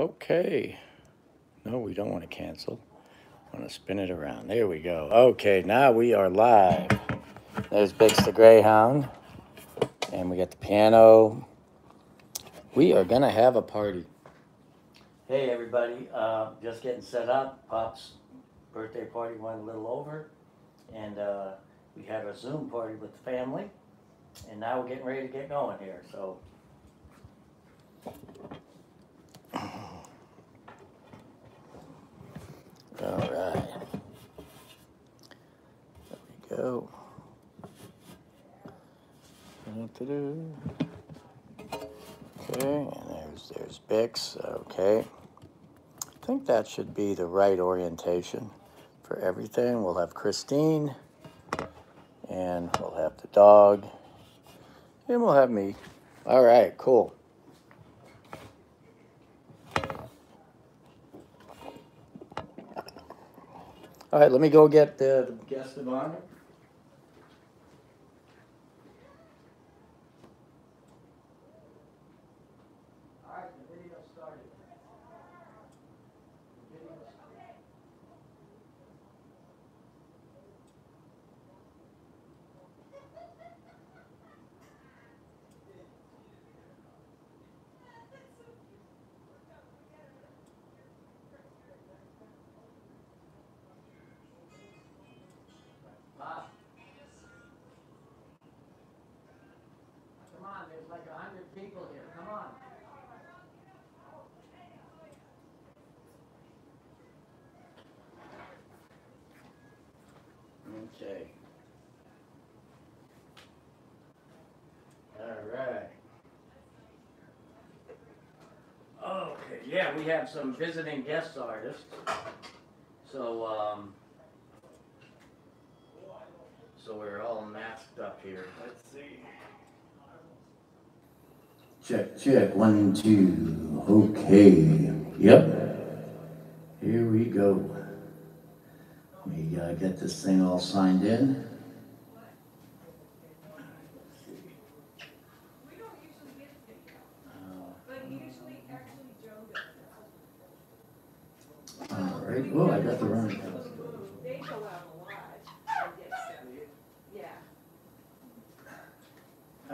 Okay. No, we don't want to cancel. I want to spin it around. There we go. Okay, now we are live. There's Bix the Greyhound. And we got the piano. We are going to have a party. Hey, everybody. Uh, just getting set up. Pop's birthday party went a little over. And uh, we had a Zoom party with the family. And now we're getting ready to get going here. So All right. There we go. Do-do-do. Okay, and there's there's Bix. Okay. I think that should be the right orientation for everything. We'll have Christine, and we'll have the dog, and we'll have me. All right, cool. All right, let me go get the the guest of honor. All right, the video started. The video started. Pop. Come on, there's like a hundred people here, come on. Okay. All right. Okay, yeah, we have some visiting guest artists. So, um, so we're all masked up here. Let's see. Check, check, one, two, okay, yep. Here we go. We uh, get this thing all signed in. We don't usually get video, Uh, but usually actually Joe does. All right, oh, I got the wrong. They go out a lot and get stuff. Yeah.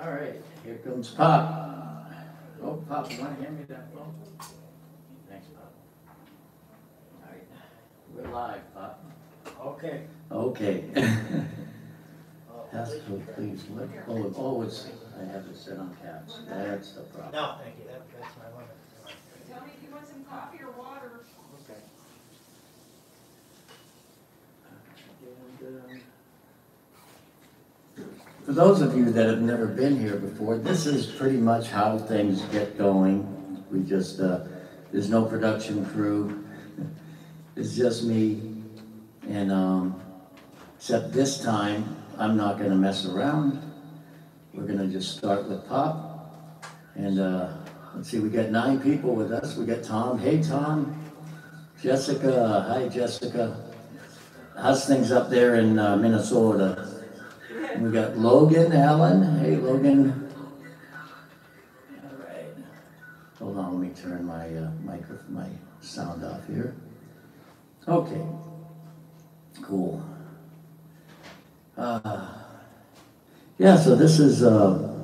All right, here comes Pop. Oh, Pop, you wanna hand me that phone? Thanks, Pop. All right, we're live, Pop. Okay. Okay. Passcode, please, what, oh, oh, it's, I have it set on caps, that's the problem. No, thank you, that, that's my limit. Tell me if you want some coffee or water. Okay. And, um, For those of you that have never been here before, this is pretty much how things get going. We just, uh, there's no production crew. It's just me. And, um, except this time, I'm not gonna mess around. We're gonna just start with Pop. And, uh, let's see, we got nine people with us. We got Tom. Hey, Tom. Jessica. Hi, Jessica. How's things up there in uh, Minnesota? We got Logan Allen. Hey, Logan. All right. Hold on, let me turn my uh, microphone, my sound off here. Okay. Cool. Uh, yeah, so this is uh,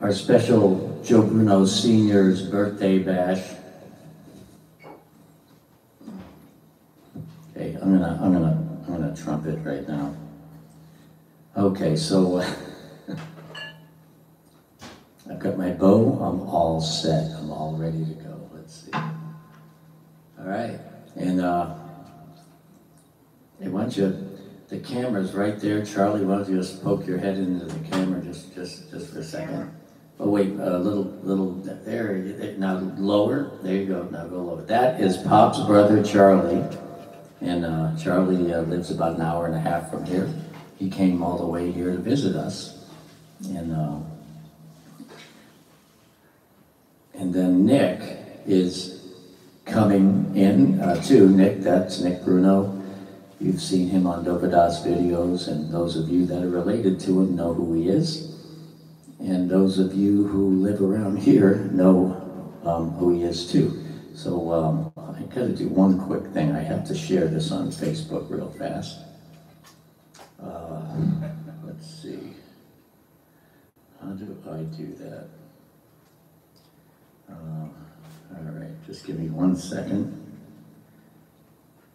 our special Joe Bruno Senior's birthday bash. Okay, I'm gonna, I'm gonna, I'm gonna trumpet right now. Okay, so uh, I've got my bow. I'm all set. I'm all ready to go. Let's see. All right, and uh, hey, why don't you? The camera's right there, Charlie. Why don't you just poke your head into the camera just, just, just for a second? Oh wait, a little, little there. Now lower. There you go. Now go lower. That is Pop's brother Charlie. And uh, Charlie uh, lives about an hour and a half from here. He came all the way here to visit us. And, uh, and then Nick is coming in uh, too. Nick, that's Nick Bruno. You've seen him on Dovydas videos, and those of you that are related to him know who he is. And those of you who live around here know um, who he is too. So, um, I gotta do one quick thing. I have to share this on Facebook real fast. Uh, let's see. How do I do that? Uh, all right, just give me one second.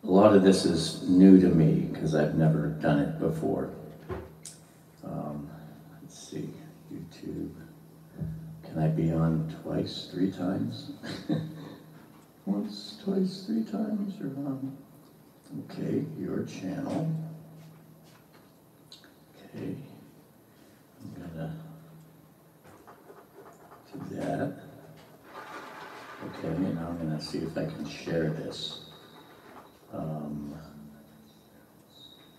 A lot of this is new to me because I've never done it before. Um, let's see, YouTube. Can I be on twice, three times? Once, twice, three times, or um, okay, your channel. Okay, I'm gonna do that. Okay, now I'm gonna see if I can share this. Um,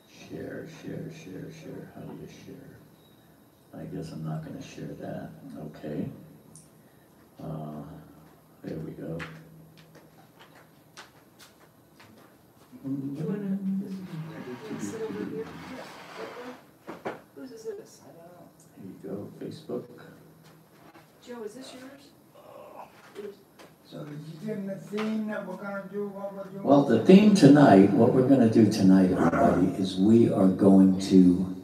share, share, share, share, how do you share? I guess I'm not gonna share that, okay. Uh, there we go. You wanna, wanna sit over here? Whose is this? I don't know. There you go, Facebook. Joe, is this yours? Yours. Well, the theme tonight, what we're gonna do tonight, everybody, is we are going to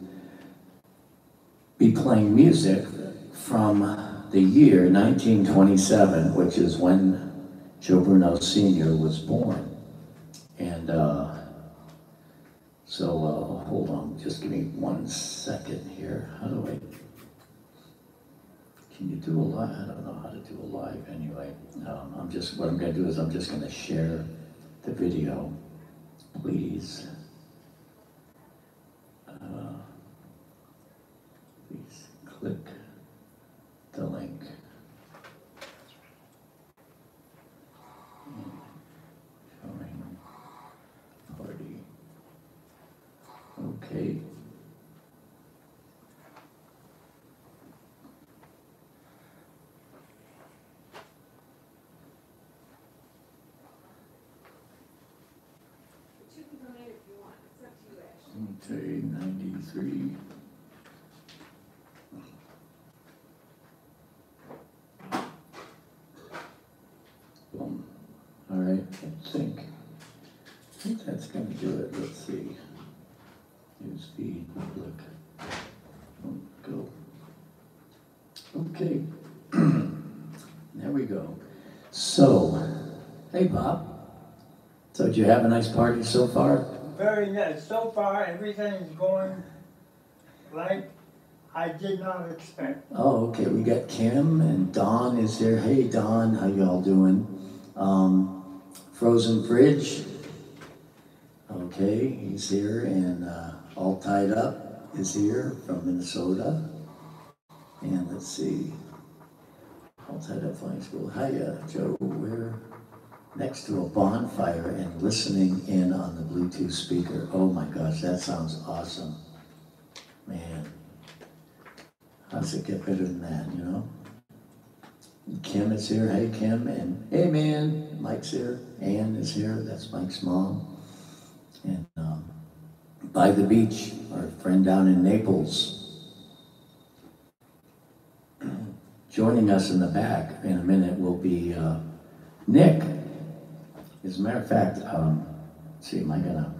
be playing music from the year nineteen twenty-seven, which is when Joe Bruno Senior was born. And, uh, so, uh, hold on, just give me one second here. How do I? Can you do a live? I don't know how to do a live anyway. Um, I'm just, what I'm gonna do is I'm just gonna share the video, please. Uh, Please click the link. Showing party. Okay. But you can donate if you want, it's up to you, Ashley. Okay, ninety-three. Boom. All right, I think, I think that's gonna do it. Let's see. News feed, public. Oh, Go. Okay. There we go. So, hey Bob. So did you have a nice party so far? Very nice, so far, everything's going like I did not expect. Oh, okay, we got Kim and Don is there. Hey, Don, how y'all doing? Um, Frozen Bridge. Okay, he's here and, uh, All Tied Up is here from Minnesota. And let's see. Tied Up Flying School. Hiya, Joe, we're next to a bonfire and listening in on the Bluetooth speaker. Oh my gosh, that sounds awesome. Man. How does it get better than that, you know? Kim is here, hey Kim, and hey man, Mike's here, Ann is here, that's Mike's mom. And um, by the beach, our friend down in Naples. Joining us in the back in a minute will be uh, Nick. As a matter of fact, um, let's see, am I gonna?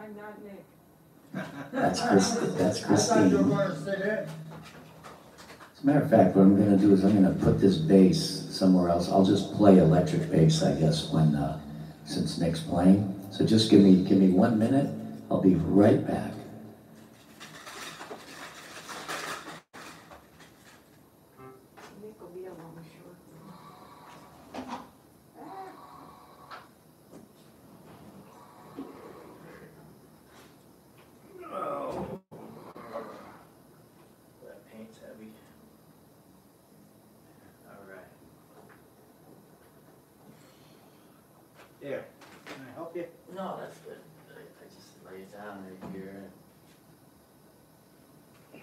I'm not Nick. That's Chris. That's I thought you were Christine. As a matter of fact, what I'm gonna do is I'm gonna put this bass somewhere else. I'll just play electric bass, I guess, when, uh, since Nick's playing. So just give me, give me one minute. I'll be right back. Nick will be along shortly. That paint's heavy. Alright. There, can I help you? No, that's good. I, I just lay it down right here. Okay.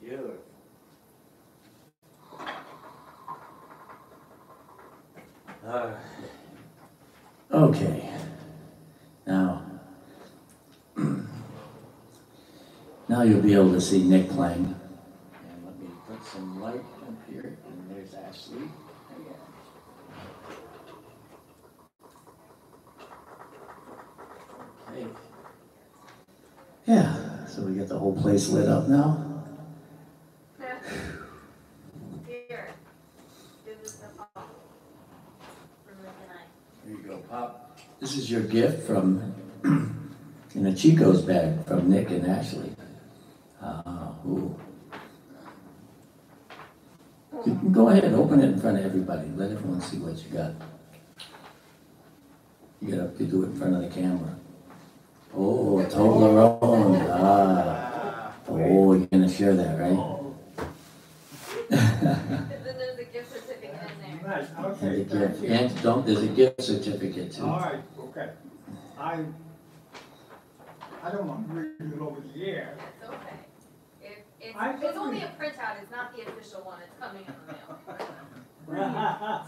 Beautiful. Alright. Okay. Now, Now you'll be able to see Nick playing. And let me put some light up here, and there's Ashley. Okay. Yeah, so we get the whole place lit up now. Is your gift from, in a Chico's bag from Nick and Ashley. Ah, ooh. You can go ahead and open it in front of everybody. Let everyone see what you got. You gotta do it in front of the camera. Oh, Toblerone. Ah. Oh, you're gonna share that, right? And then there's a gift certificate in And okay, a thank gift, you. and don't, there's a gift certificate too. All right, okay. I, I don't want to read it over the air. It's okay. It, it's, I it's thought only we- a printout, it's not the official one, it's coming in the mail.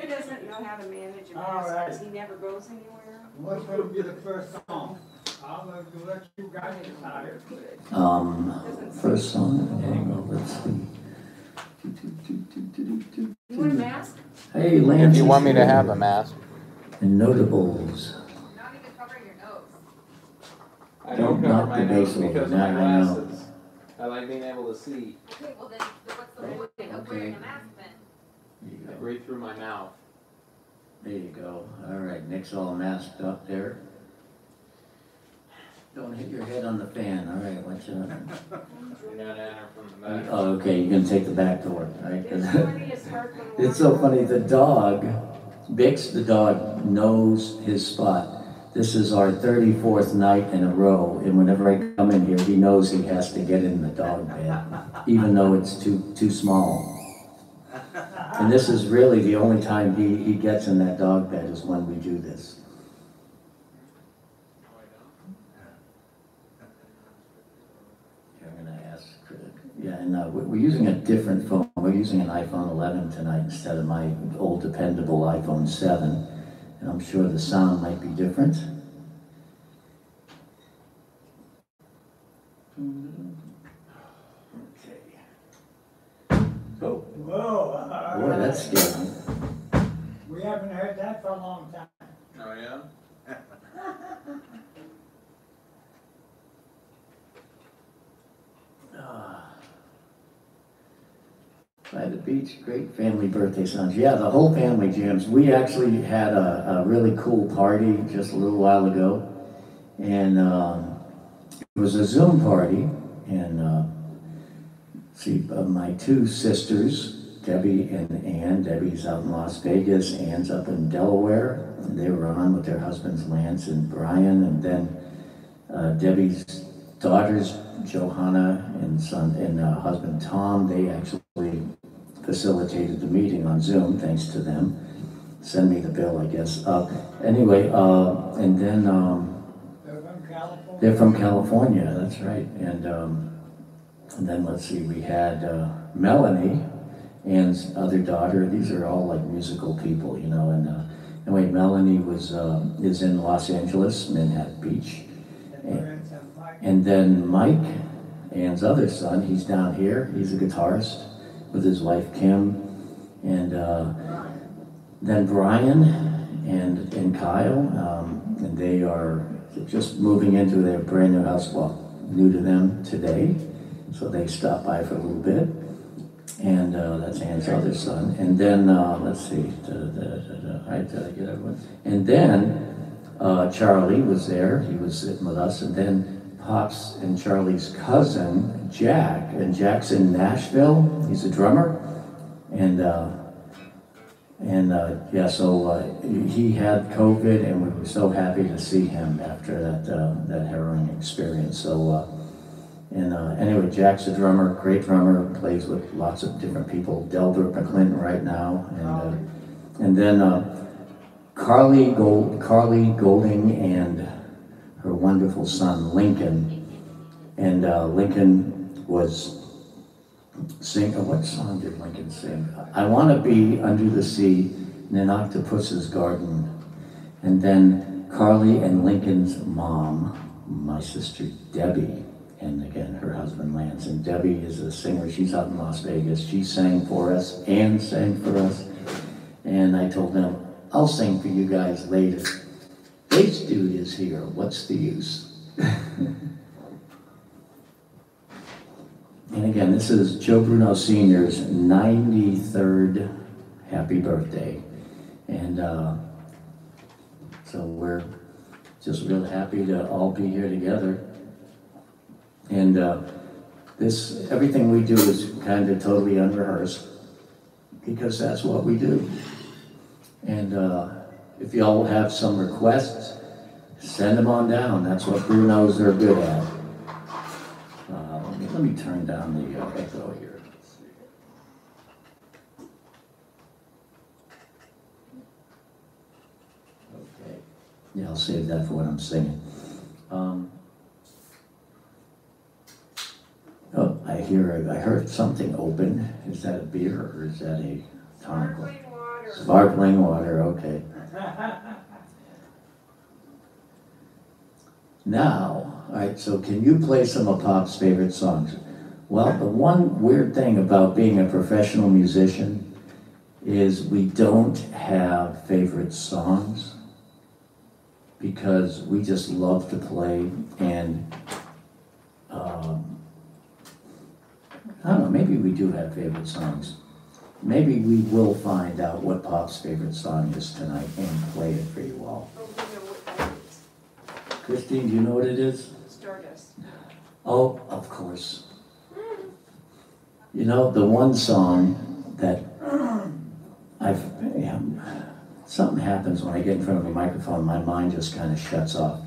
He doesn't know how to manage a All mess he never goes anywhere. What's gonna be the first song? I'll let you- let you guys decide it. Um, first song, hang on, let's see. You want a mask? Hey, Lance. If you want me to have a mask. And notables. You're not even covering your nose. I Don't don't cover knock my the nose base because of my I know. glasses. I like being able to see Okay, well then, then what's the point of wearing a mask then? There you go. right through my mouth. There you go. All right, Nick's all masked up there. Don't hit your head on the fan, all right, watch out. You're gonna enter from the back. Oh, okay, you can take the back door, all right? 'cause- It's funny to start when It's so funny, the dog, Bix the dog knows his spot. This is our thirty-fourth night in a row, and whenever I come in here, he knows he has to get in the dog bed, even though it's too, too small. And this is really the only time he, he gets in that dog bed is when we do this. Yeah, I'm gonna ask, uh, yeah, and, uh, we're, we're using a different phone, we're using an iPhone eleven tonight instead of my old dependable iPhone seven. And I'm sure the sound might be different. Okay. Oh, Whoa. all boy, that's scary. We haven't heard that for a long time. Oh, yeah? Ah. By the beach, great family birthday songs. Yeah, the whole family jams. We actually had a, a really cool party just a little while ago. And um, it was a Zoom party. And uh, see, uh, my two sisters, Debbie and Ann, Debbie's out in Las Vegas, Ann's up in Delaware. And they were on with their husbands, Lance and Brian. And then uh, Debbie's daughters, Johanna and son and uh, husband Tom, they actually facilitated the meeting on Zoom, thanks to them. Send me the bill, I guess. Uh, anyway, uh, and then um, They're from California. they're from California, that's right. And, um, and then let's see, we had uh, Melanie, Ann's other daughter. These are all like musical people, you know. And uh, anyway, Melanie was uh, is in Los Angeles, Manhattan Beach. And we're in some like- And then Mike, Ann's other son, he's down here. He's a guitarist with his wife Kim. And uh, then Brian and, and Kyle, um, and they are just moving into their brand new house, well, new to them today. So they stopped by for a little bit. And uh, that's Ann's other son. And then, uh, let's see, da, da, da. Right, did I get everyone? And then uh, Charlie was there. He was sitting with us. And then Pops and Charlie's cousin, Jack. And Jack's in Nashville. He's a drummer. And uh, and uh, yeah, so uh, he had COVID, and we were so happy to see him after that uh, that harrowing experience. So, uh, and uh, anyway, Jack's a drummer, great drummer, plays with lots of different people. Delbert McClinton right now, and and then Carly Gold, Carly Golding, and her wonderful son Lincoln, and uh, Lincoln was sing, uh, what song did Lincoln sing? I Want to Be Under the Sea in an Octopus's Garden. And then Carly and Lincoln's mom, my sister Debbie, And again, her husband Lance. And Debbie is a singer. She's out in Las Vegas. She sang for us and sang for us. And I told them, I'll sing for you guys later. Bass dude is here. What's the use? And again, this is Joe Bruno Senior's 93rd happy birthday. And uh, so we're just real happy to all be here together. And uh, this, everything we do is kind of totally unrehearsed because that's what we do. And uh, if y'all have some requests, send them on down. That's what Brunos are good at. Uh, let me, let me turn down the uh, echo here. Okay. Yeah, I'll save that for when I'm singing. Um, oh, I hear, I heard something open. Is that a beer or is that a tonic? Sparkling water. Sparkling water, okay. Now, all right, so can you play some of Pop's favorite songs? Well, the one weird thing about being a professional musician is we don't have favorite songs because we just love to play and um, I don't know, maybe we do have favorite songs. Maybe we will find out what Pop's favorite song is tonight and play it for you all. Oh, we know what that is. Christine, do you know what it is? Stardust. Oh, of course. You know, the one song that I've, yeah, something happens when I get in front of a microphone, my mind just kind of shuts off.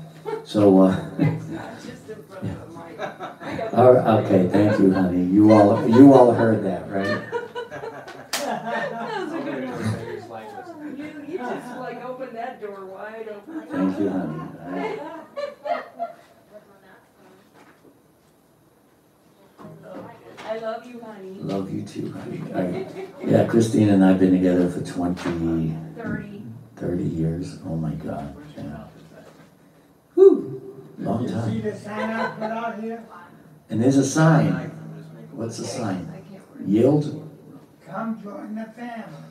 So, uh, It's just in front of the mic. All right, okay, thank you, honey. You all, you all heard that, right? That was a good one. You, you just like opened that door wide open. Thank you, honey. All right. I love you, honey. Love you too, honey. I- Yeah, Christine and I have been together for 20, Thirty. 30 years. Oh my God. Yeah. Whew, long Did you see time. the sign I put out here? And there's a sign. What's the sign? I. Yield, Come join the family.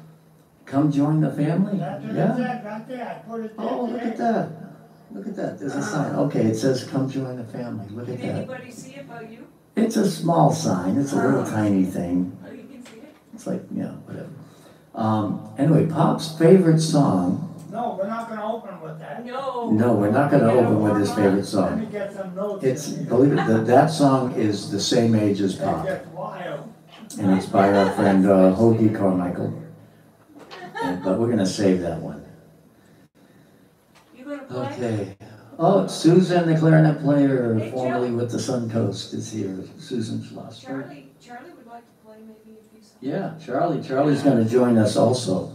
Come join the family? That's Yeah? right there, I put it there. Oh, look at that. Look at that. There's a sign. Okay, it says, come join the family. Look at Did that. anybody see it but you? It's a small sign. It's a little tiny thing. Oh, you can see it? It's like, yeah, whatever. Um, anyway, Pop's favorite song. No, we're not gonna open with that. No. No, we're not gonna open with his warm up. favorite Let song. me get some notes. It's, in here. believe it, that, that song is the same age as That Pop. gets wild. And it's by our friend uh, Hoagy Carmichael. And- But we're gonna save that one. You? Okay. Oh, Susan, the clarinet player, Hey, formerly Joe. with the Suncoast, is here. Susan Schloss. Charlie, Charlie would like to play maybe a few songs. Yeah, Charlie, Charlie's gonna join us also.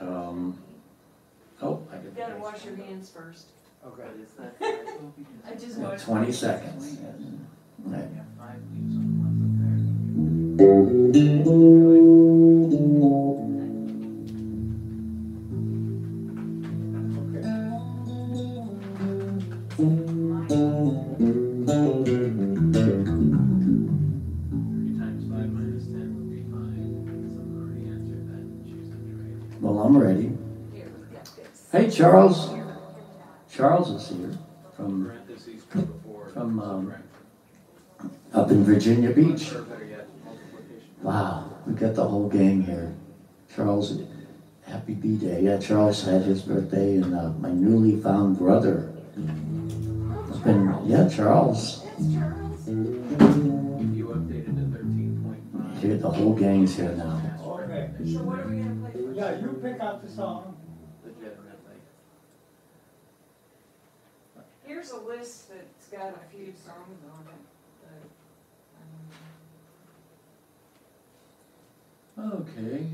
Um, oh, I You gotta wash your hands first. Okay. I just yeah, twenty seconds. Right. Charles. Charles is here from. From, um, up in Virginia Beach. Or better yet, multiplication. Wow, we got the whole gang here. Charles, happy B-Day. Yeah, Charles had his birthday and uh, my newly found brother. It's been, yeah, Charles. You updated to thirteen point five. Here, the whole gang's here now. Okay. So what are we gonna play first? Yeah, you pick out the song. Legitimately. Here's a list that's got a few songs on it, but, um, Okay.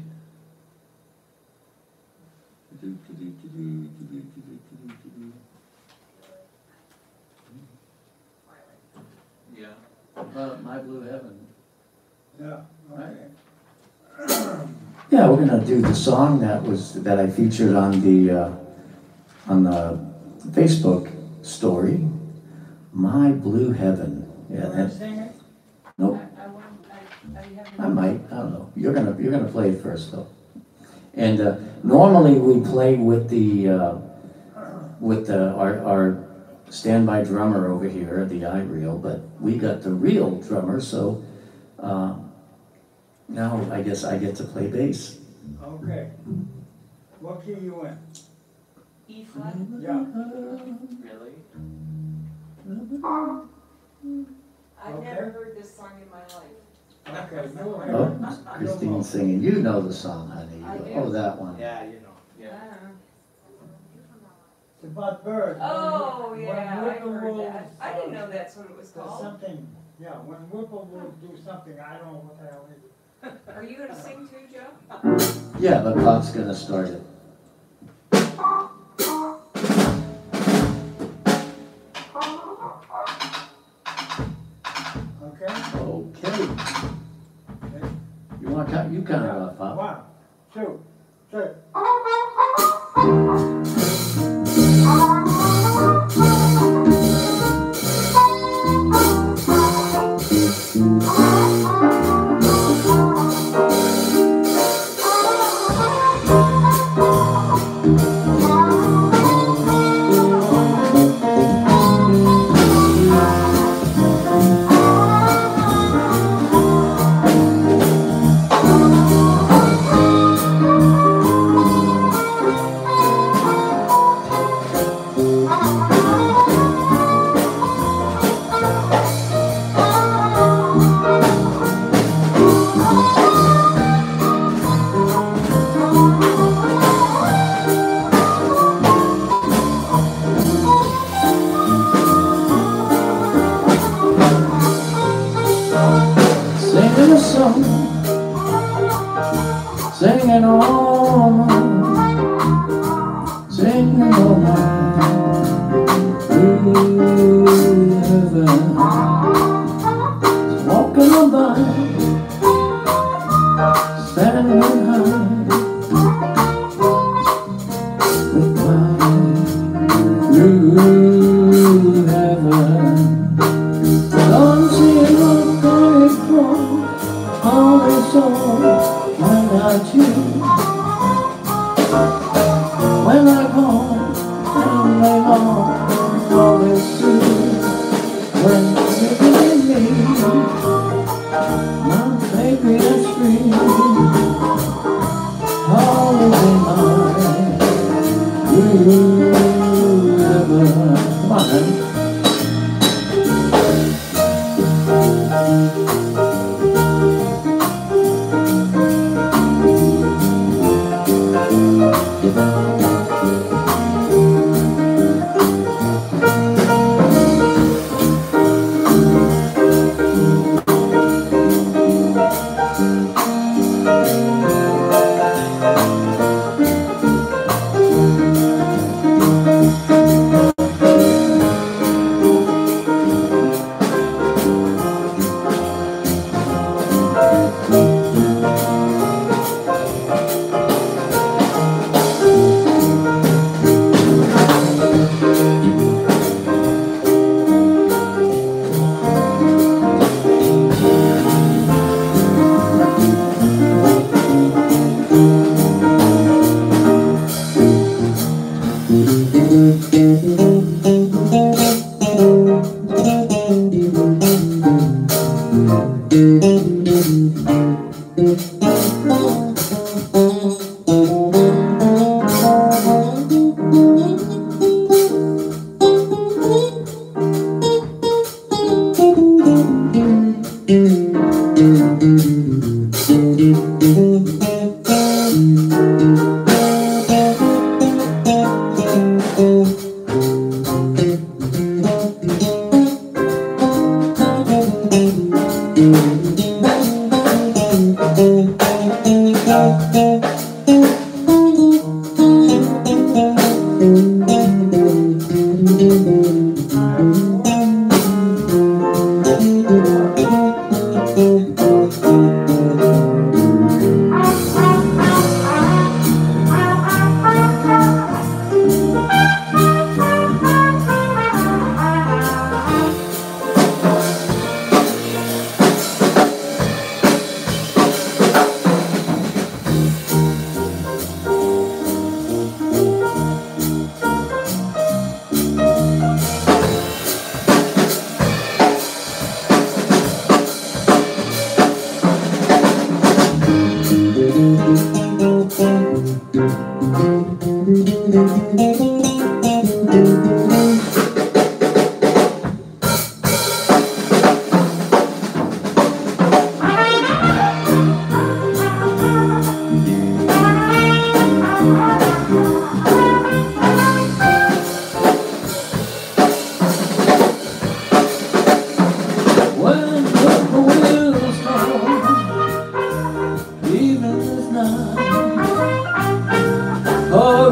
Yeah. About My Blue Heaven. Yeah, okay. Yeah, we're gonna do the song that was, that I featured on the, uh, on the Facebook story, My Blue Heaven. Yeah, that, nope, I, I want, I, I haven't. I might, I don't know. You're gonna, you're gonna play it first though. And, uh, normally we play with the, uh, with the, our, our standby drummer over here, at the iReal, but we got the real drummer, so, uh, now I guess I get to play bass. Okay. What key you in? E flat? Yeah, Really? I've Okay. never heard this song in my life. Okay, you'll have Oh, it. Christine singing, you know the song, honey. I do. Oh, that one. Yeah, you know, yeah. Ah. It's about birds. Oh, When- yeah, when I heard whippoorwills, that. I didn't uh, know that's what it was There's called. something, yeah, when whippoorwills do something, I don't know what the hell it is. Are you gonna sing too, Joe? Yeah, but Pop's gonna start it. You want to, you count it off, Pop. One, two, three.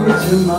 울지마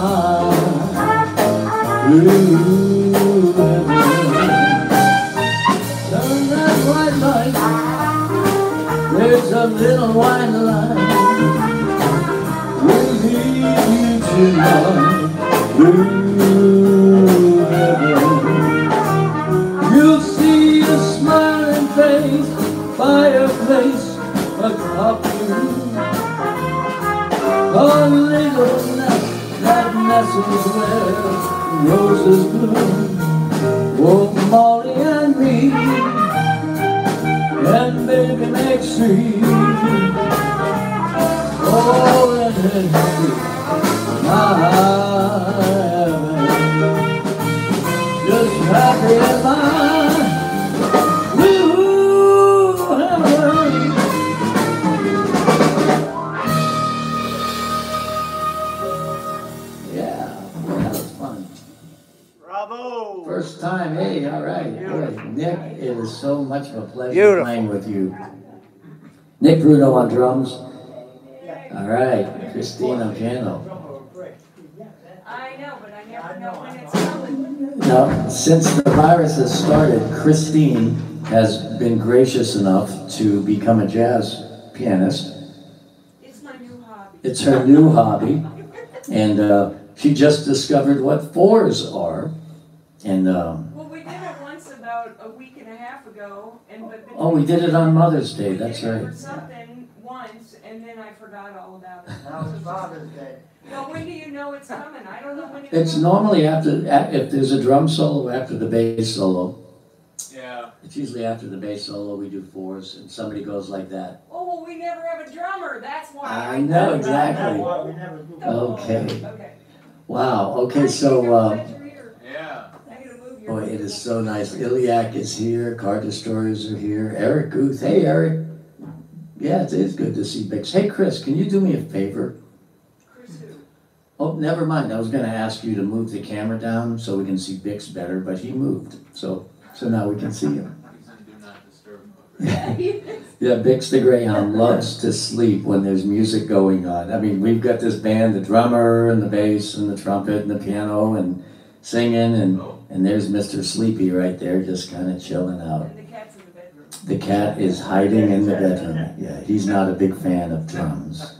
Nick Bruno on drums. All right, Christine on piano. I know, but I never know when it's coming. Now, since the virus has started, Christine has been gracious enough to become a jazz pianist. It's my new hobby. It's her new hobby, and uh, she just discovered what fours are. And um, Well, we did it once about a week and a half ago, and but. oh, we did it on Mother's Day. That's We did it right. for something once, and then I forgot all about it. Now it's Father's Day. Well, when do you know it's coming? I don't know when it's. It's coming. normally after a- if there's a drum solo after the bass solo. Yeah. It's usually after the bass solo we do fours, and somebody goes like that. Oh, well, we never have a drummer, that's why. I know exactly. We never do. Okay. Okay. Wow. Okay, so. Uh, Yeah. I gotta move your. Boy, oh, it is so nice. Iliac is here, car destroyers are here. Eric Guth, hey Eric. Yeah, it is good to see Bix. Hey Chris, can you do me a favor? Chris who? Oh, never mind. I was gonna ask you to move the camera down so we can see Bix better, but he moved. So, so now we can see him. He's do not disturb mode. Yeah, Bix the Greyhound loves to sleep when there's music going on. I mean, we've got this band, the drummer and the bass and the trumpet and the piano and singing and, oh. And there's Mr. Sleepy right there just kind of chilling out. And the cat's in the bedroom. The cat is hiding in the bedroom. Yeah, he's not a big fan of drums.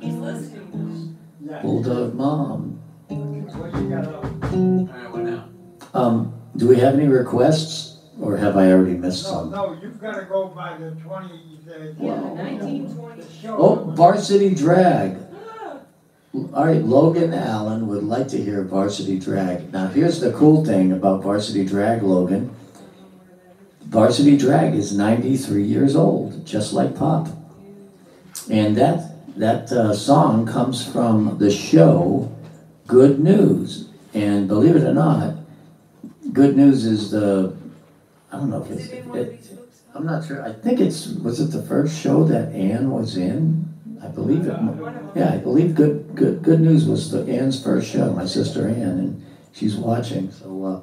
He's listening. Bulldog mom. What you got up? Alright, what now? Um, do we have any requests or have I already missed No, some? no, you've gotta go by the twenty, the. Yeah, Wow. nineteen twenty. the show. Oh, Varsity Drag. All right, Logan Allen would like to hear Varsity Drag. Now, here's the cool thing about Varsity Drag, Logan. Varsity Drag is 93 years old, just like Pop. And that, that uh, song comes from the show Good News. And believe it or not, Good News is the, I don't know if it's, it in one of it. I'm not sure. I think it's, was it the first show that Anne was in? I believe it. One of them. Yeah, I believe Good, Good, Good News was the Ann's first show, my sister Ann, and she's watching, so, uh,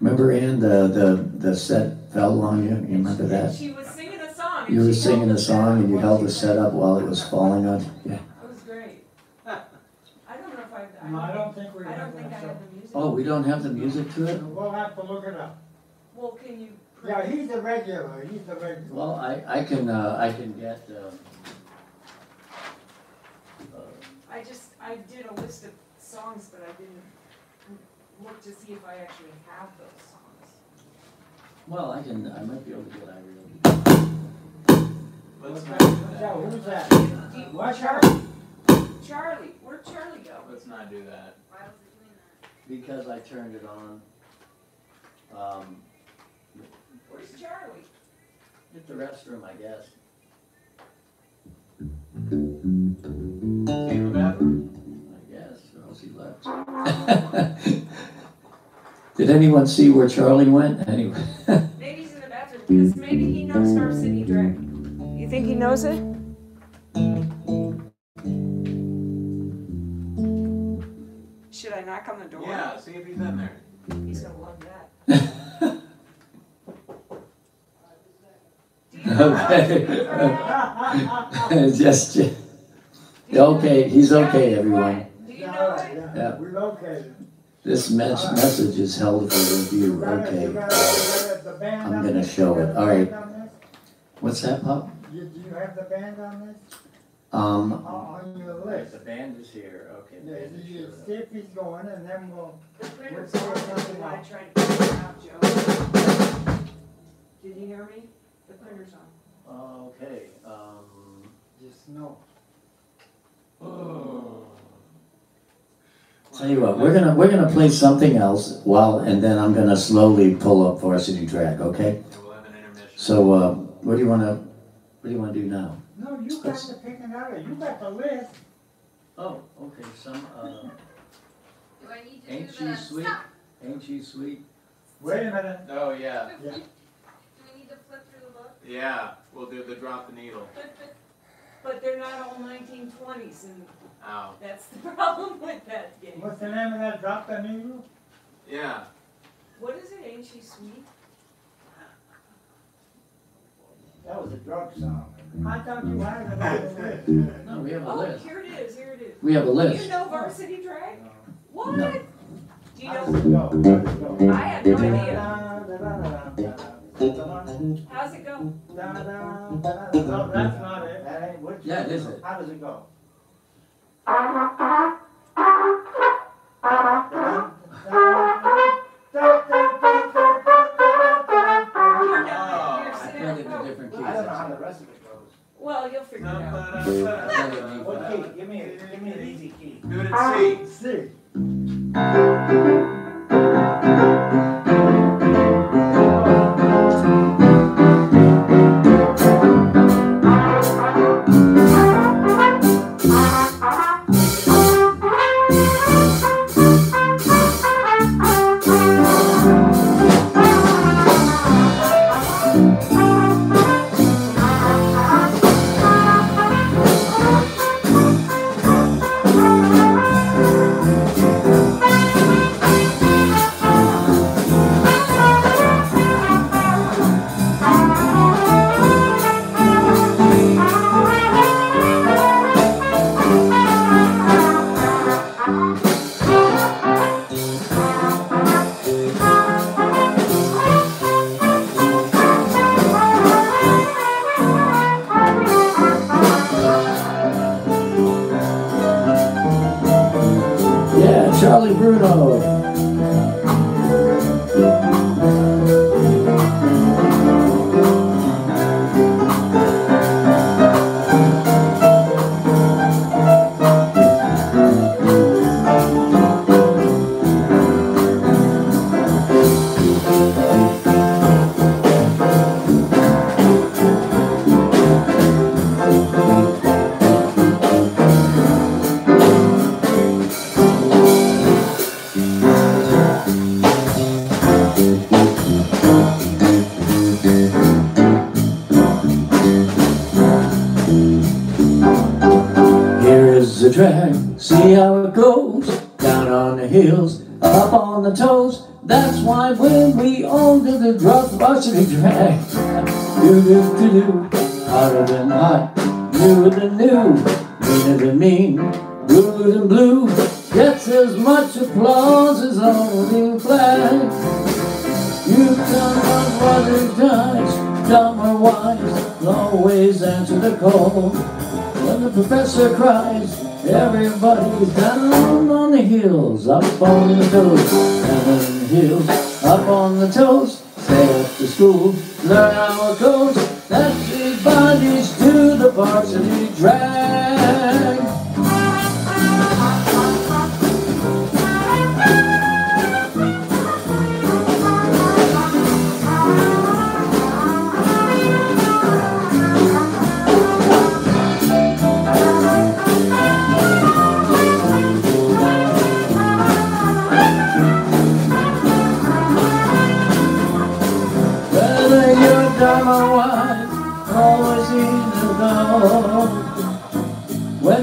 remember Ann, the, the, the set fell on you, you remember that? She was singing a song. You were singing a song and you held the set up while it was falling on, You. yeah. It was great. I don't know if I, No, I I, don't think we I have don't think I have the music. Oh, we don't have the music to it? We'll have to look it up. Well, can you? Yeah, he's a regular, he's a regular. Well, I, I can, uh, I can get, uh, I just, I did a list of songs, but I didn't look to see if I actually have those songs. well, I can, I might be able to get Irene. Let's What's not that? do What's that? that. Who's that? Do you- What? Charlie, Charlie, where'd Charlie go? Let's not do that. Why was it doing that? Because I turned it on. Um, Where's Charlie? hit the restroom, I guess. See in the bathroom? I guess, or else he left. Did anyone see where Charlie went? Anyway. Maybe he's in the bathroom, because maybe he knows Varsity Drag. You think he knows it? Should I knock on the door? Yeah, see if he's in there. He's gonna love that. Do you know Okay. Just, Do you know- okay, he's okay, everyone. quiet. Do you Yeah, know all right, it? yeah, Yeah. we located. This mes- message is held for review, got it, you okay. got it, you got the band I'm gonna show it. All right. band on this? What's that, Pop? You, do you have the band on this? Um. On, on your list? The band is here, okay. the Yeah, is here. see if he's going and then we'll, The printer's We'll on, figure if you something wanna out. figure out, Joe. Did you hear me? The printer's on. Okay, um. just know. Tell you what, we're gonna, we're gonna play something else while, and then I'm gonna slowly pull up varsity drag. okay? We'll have an intermission. So, uh, what do you wanna, what do you wanna do now? No, you got Let's- to pick it out, you got the list. Oh, okay, some, uh, Do I need to Ain't do she the sweet? stop? Ain't she sweet? Wait a minute, Oh, yeah, Do we need to flip through the book? yeah, we'll do the drop the needle. But they're not all nineteen twenties, and Ow, that's the problem with that game. what's the name of that drop the needle? yeah. What is it, ain't she sweet? That was a drug song. I thought you had it on the list. No, we have a Oh, list. here it is, here it is. We have a list. You list. know Varsity Drag? What? No. Do you know, does it go? How does it? I have no idea. How's it go? Da-da-da-da-da. No, that's not it. That ain't what. Yeah, it is it. How does it go? You're not, you're I sitting played it in there. different keys. I don't know how that's the rest of it goes. Well, you'll figure it out. all. What key? Give me, a- give me an easy key. Do it in C. See, the drop varsity drag, do hotter than hot, newer than new, meaner than mean, bluer than blue. Gets as much applause as all the flag. You come on what it does, dumb or wise, always answer the call. When the professor cries, everybody's down on the hills, up on the toes, down on the hills, up on the toes. Stay after school, learn how it goes. Everybody's to the varsity drag.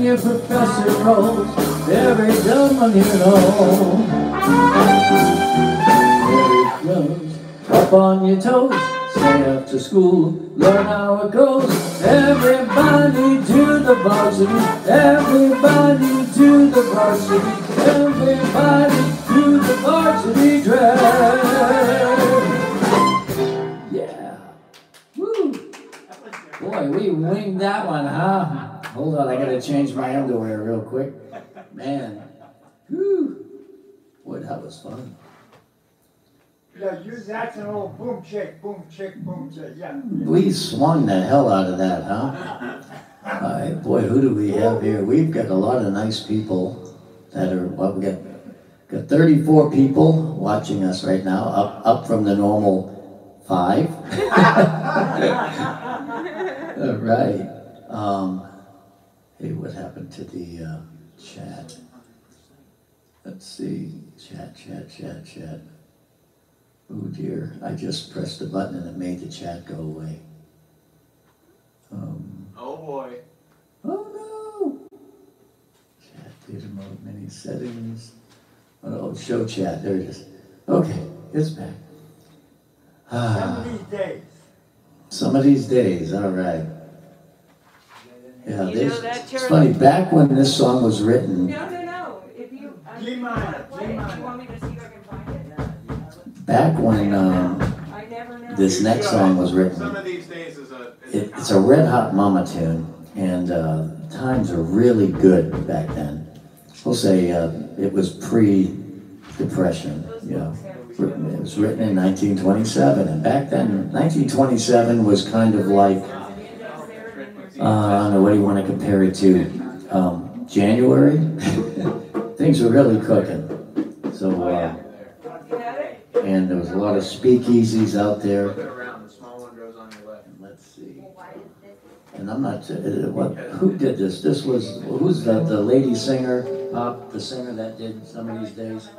Your professor rolls, every dumb you know. It goes, up on your toes, stay after school, learn how it goes. Everybody to the varsity, everybody to the varsity, everybody to the varsity drag. Yeah. Woo. Boy, we winged that one, huh? Hold on, I gotta change my underwear real quick. Man. Whew. Boy, that was fun. yeah, you, that's an old boom chick, boom chick, boom chick, yeah. We swung the hell out of that, huh? All right, boy, who do we have here? We've got a lot of nice people that are, what, we got, got thirty-four people watching us right now, up, up from the normal five. All right. Um, hey, what happened to the, uh, chat? Let's see, chat, chat, chat, chat. Oh dear, I just pressed the button and it made the chat go away. Um, Oh, boy. oh no! Chat data mode, many settings. Oh, show chat, there it is. Okay, it's back. Some Ah, of these days. some of these days, all right. Yeah, You this, know that, it's funny, back when this song was written, No, no, no, if you, I G mean, you minor, G it, minor. you want me to see if I can find it? back when, um, I never know. this next song was written. Some of these days is a. is It, it's a red hot mama tune, and uh, times are really good back then. We'll say uh, it was pre-depression, you know. It was written in 1927, and back then, 1927 was kind of like, uh, I don't know, what do you want to compare it to? Um, January? Things were really cooking. So, Oh, yeah. uh, You had it? and there was a lot of speakeasies out there. Look it around, the small one goes on your left. Let's see. Well, why is this? And I'm not, uh, what, who did this? This was, who's the, the lady singer, pop, the singer that did some of these days?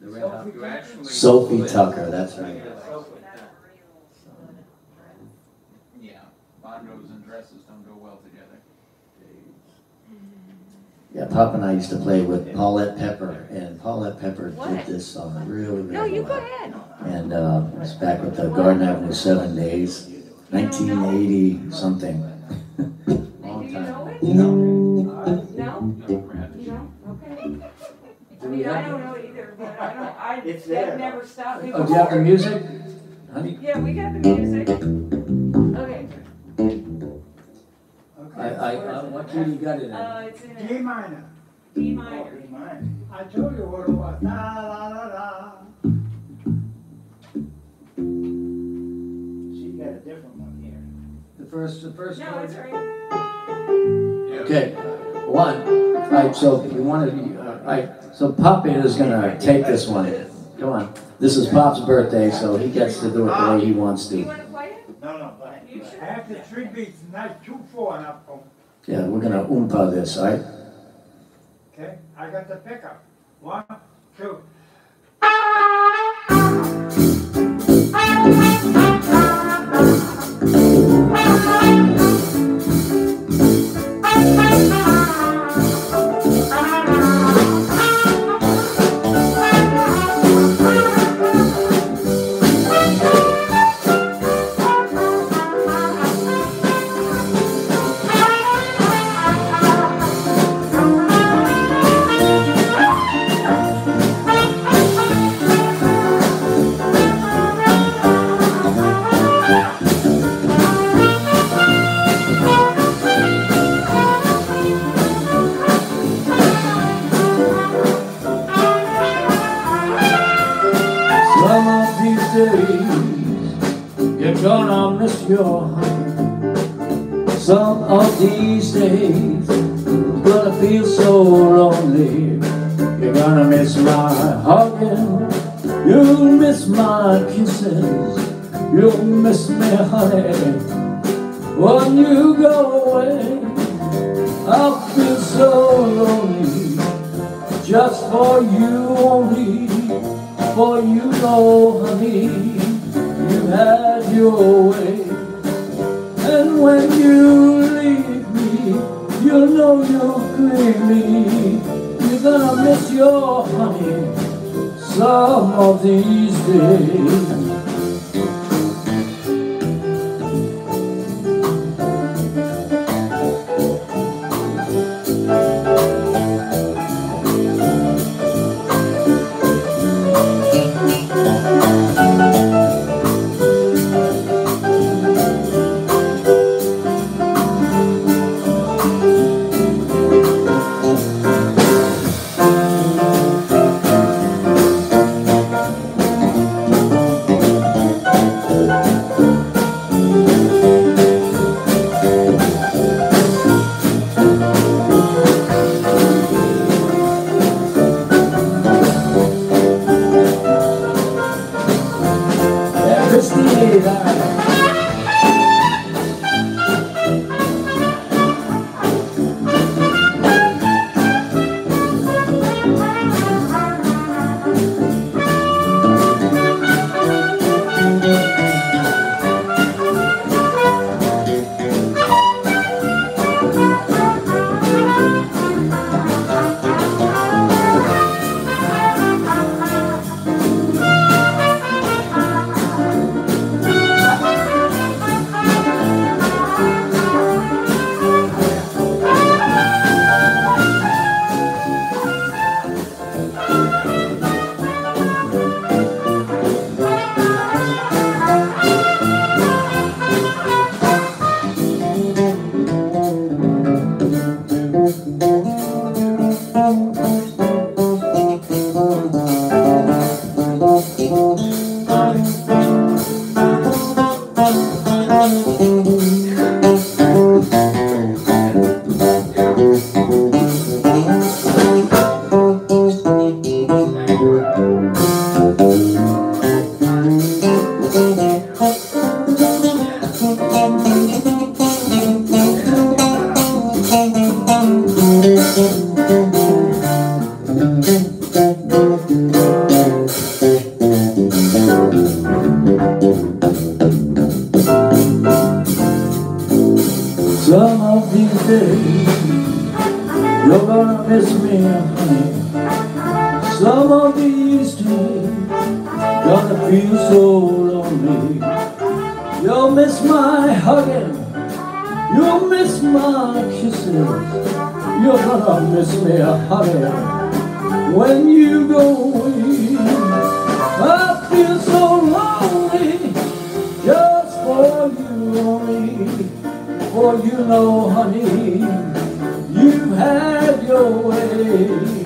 The Red Hot- Sophie Tucker, that's right. Yeah, bongos and dresses don't go well together. Yeah, Pop and I used to play with Paulette Pepper, and Paulette Pepper did What? this song really, really No, you go well. ahead. And, uh, it's back with the Garden Avenue Seven Days, nineteen eighty something. Do Long you know it? No. No? No, perhaps. No? Okay. I mean, I don't know either, but I don't, I, It's there. that never stopped me Oh, do you have the before. music? Honey? Yeah, we got the music. I, I, uh, what key do you got it in? uh, it's in G a minor. D Oh, minor. Minor. I told you what it was. La, la, la, la. She got a different one here. The first, the first No, chord? it's right. Okay, one, right, so you want to, uh, right, so Pop is gonna take this one. Come on, this is Pop's birthday, so he gets to do it the way he wants Do you to. wanna play it? No, no, but You should. After three beats, not two, four, and up, oh, Yeah, we're gonna oompa this, all right? okay? I got the pickup. One, two. Gonna miss your honey. Some of these days, gonna feel so lonely. You're gonna miss my hugging, you'll miss my kisses, you'll miss me, honey. When you go away, I'll feel so lonely, just for you only. For you know, honey, you had your way. And when you leave me, You'll know you'll grieve me. You're gonna miss your honey some of these days. Some of these days Gonna feel so lonely. You'll miss my hugging. You'll miss my kisses. You're gonna miss me, honey. When you go away I feel so lonely. Just for you only. For you know, honey, you've had your way.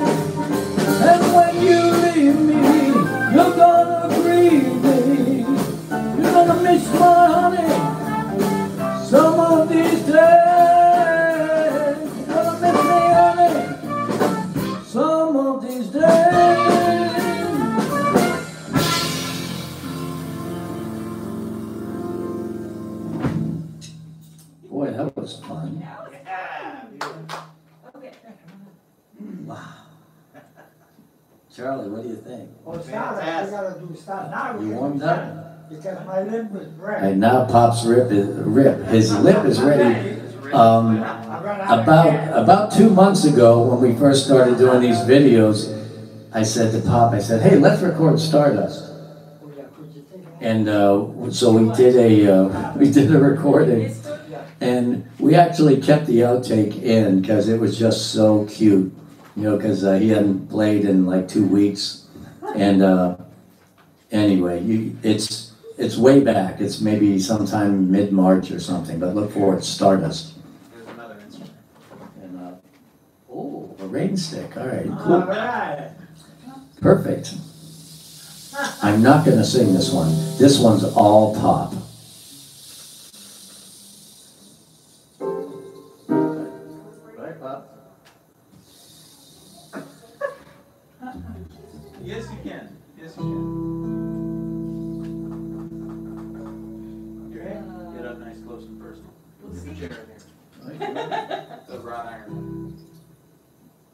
I gotta do start now. You up? Because my lip was red. And now Pop's rip is, rip, his lip is ready. Um, about, about two months ago, when we first started doing these videos, I said to Pop, I said, hey, let's record Stardust. And, uh, so we did a, uh, we did a recording. And we actually kept the outtake in because it was just so cute, you know, because uh, he hadn't played in like two weeks. And uh, anyway, you, it's it's way back. It's maybe sometime mid March or something. But look for it, Stardust. There's another instrument. And uh, oh, a rain stick. All right, cool, right. perfect. I'm not gonna sing this one. This one's all pop. Yes, you can. Yes, you can. Here, get up nice, close and personal. We'll see. Chair in Right, here. The wrought iron.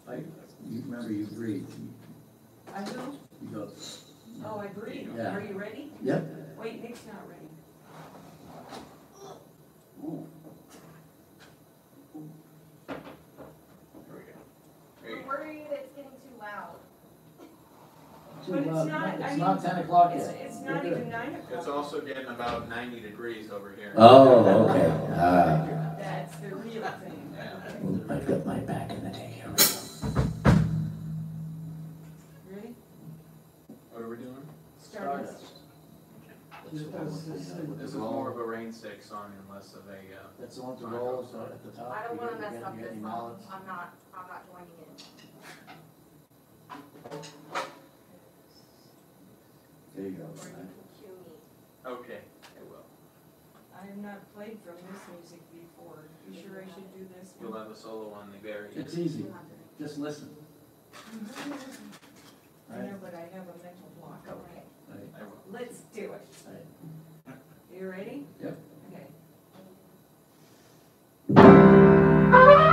right. You remember you breathe. I will. You go. Oh, I breathe. Yeah. Are you ready? Yep. Wait, Nick's not ready. There we go. There you We're go. worried it's getting too loud. Too But it's loud. not- I It's mean, ten o'clock It's, yet. it's We're not good. nine o'clock. It's also getting about ninety degrees over here. Oh, okay. Ah, That's the real thing. Yeah. I've got my back in the day. Here we go. Ready? What are we doing? Stardust. This is more of a rain stick song and less of a, uh, That's the one to roll so at the top. I don't wanna mess up this one. I'm not, I'm not joining in. There you go. Or you can cue me. okay, I will. I have not played from this music before. You sure I should do this You'll one? have a solo on the very It's end. easy. Just listen. I know, but I have a mental block. Okay, Right, I will. let's do it. right. You ready? Yep. Okay.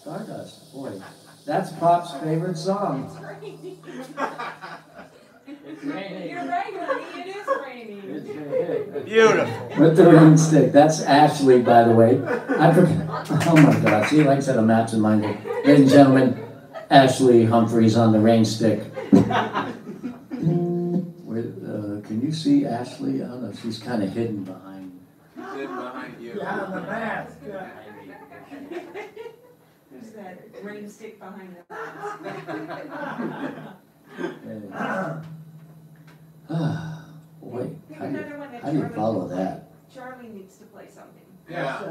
Stardust, boy, that's Pop's favorite song. It's raining. You're right, honey, it is raining. It's raining. Beautiful. With the rain stick, that's Ashley, by the way. I forgot, oh my God, see, likes that. said, I'm absent-minded. Ladies and gentlemen, Ashley Humphreys on the rain stick. Where, uh, can you see Ashley? I don't know, she's kind of hidden behind. Hidden behind you. Behind the mask. Who's that rain stick behind the fence? uh, Ah, boy, how do you, Another one that how do you Charlie- follow that? Charlie needs to play something. Yeah.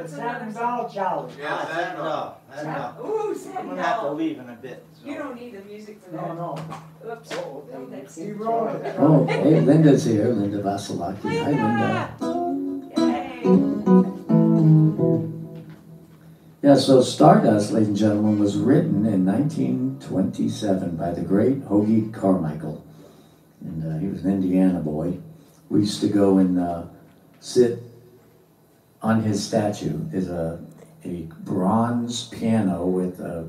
It's a Satin Doll Challenge. Yeah, that no, that no. Ooh, I'm Sam, gonna have to no. leave in a bit. so. You don't need the music for No, that. no, no. Oops. Oh, that's. he wrote it. Oh, hey, Linda's here, Linda Vasilaki. Hi, Linda. Yay. Yeah, so Stardust, ladies and gentlemen, was written in 1927 by the great Hoagy Carmichael. And uh, he was an Indiana boy. We used to go and uh, sit on his statue. Is a, a bronze piano with a,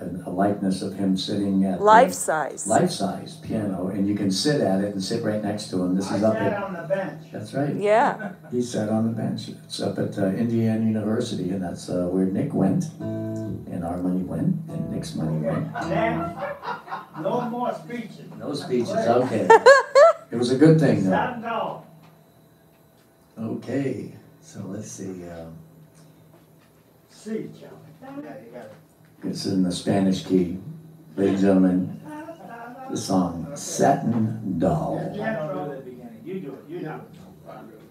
a, a likeness of him sitting at the- Life size. life-size piano, and you can sit at it and sit right next to him. This I is up sat at, on the bench. that's right. Yeah. He sat on the bench. It's up at uh, Indiana University, and that's uh, where Nick went, and our money went, and Nick's money went. Next, no more speeches. No speeches, okay. It was a good thing, though. Satin Doll. Okay, so let's see. Um, See, John. Yeah, you got it. It's in the Spanish key, ladies and gentlemen. The song "Satin Doll." You do it, you it.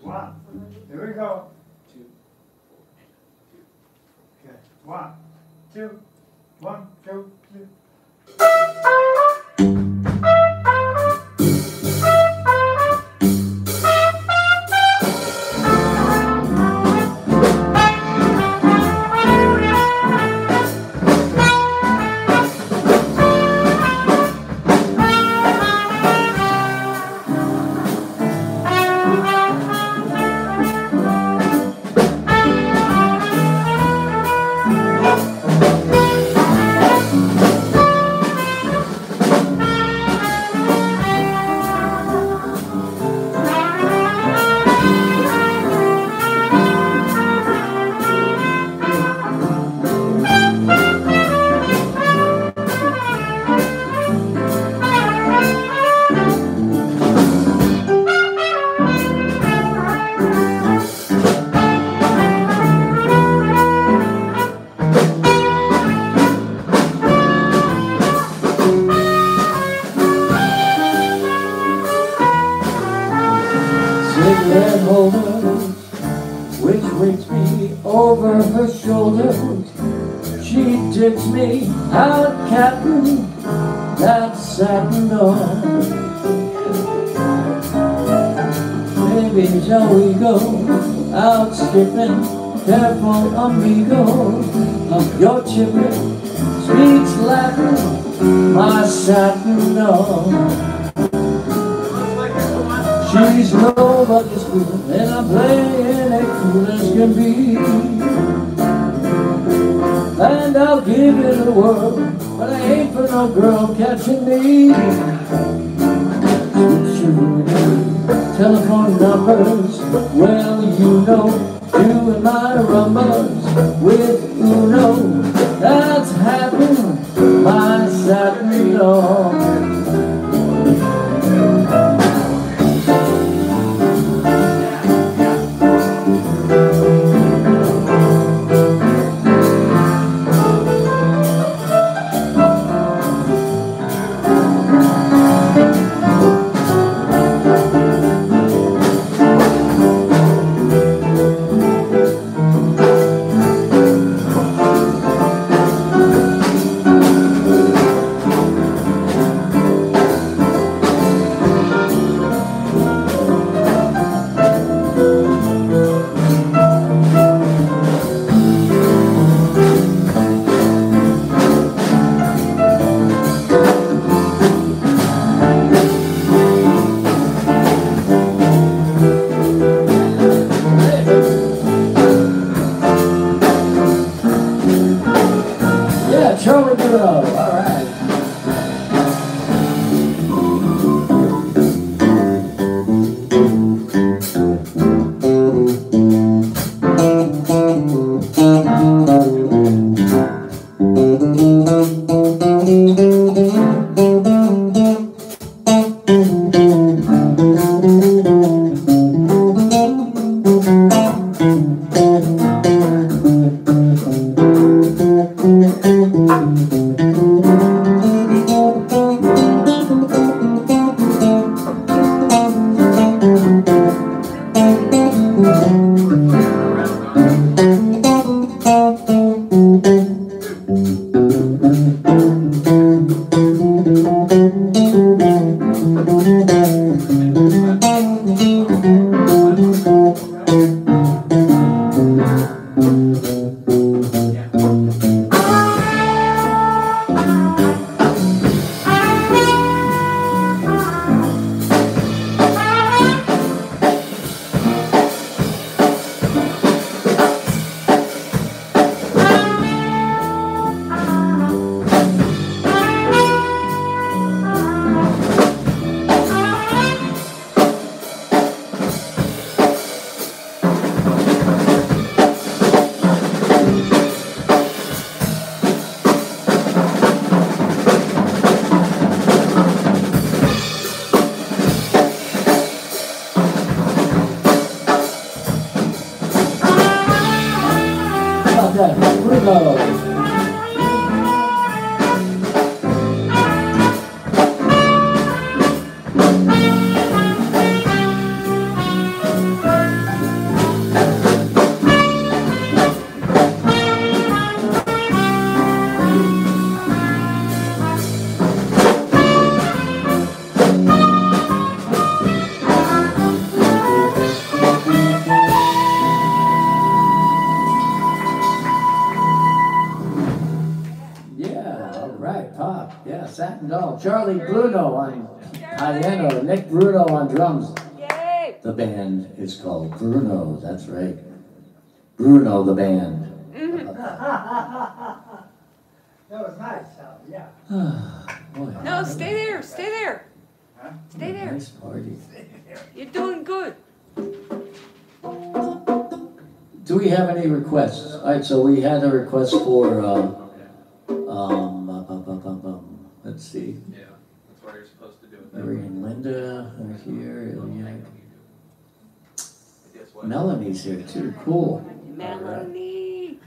One, here we go. Two. Okay, one, two, one, two, two. Door. Baby, shall we go out skipping? Careful, amigo, of your children speaks Latin, my satin door. She's nobody's fool, and I'm playing it cool as can be. And I'll give it a whirl, but I for no girl catching me. Telephone numbers, well you know, and my rumbers with That was nice, Sal, yeah. Boy, No, stay there, stay there. Huh? Stay there. Nice party. You're doing good. Do we have any requests? All right, so we had a request for, uh, um, uh, bum, bum, bum, bum. let's see. Yeah, that's what you're supposed to do with that. Mary and Linda are here. Ilya. Guess what? Melanie's here too, cool. Melanie.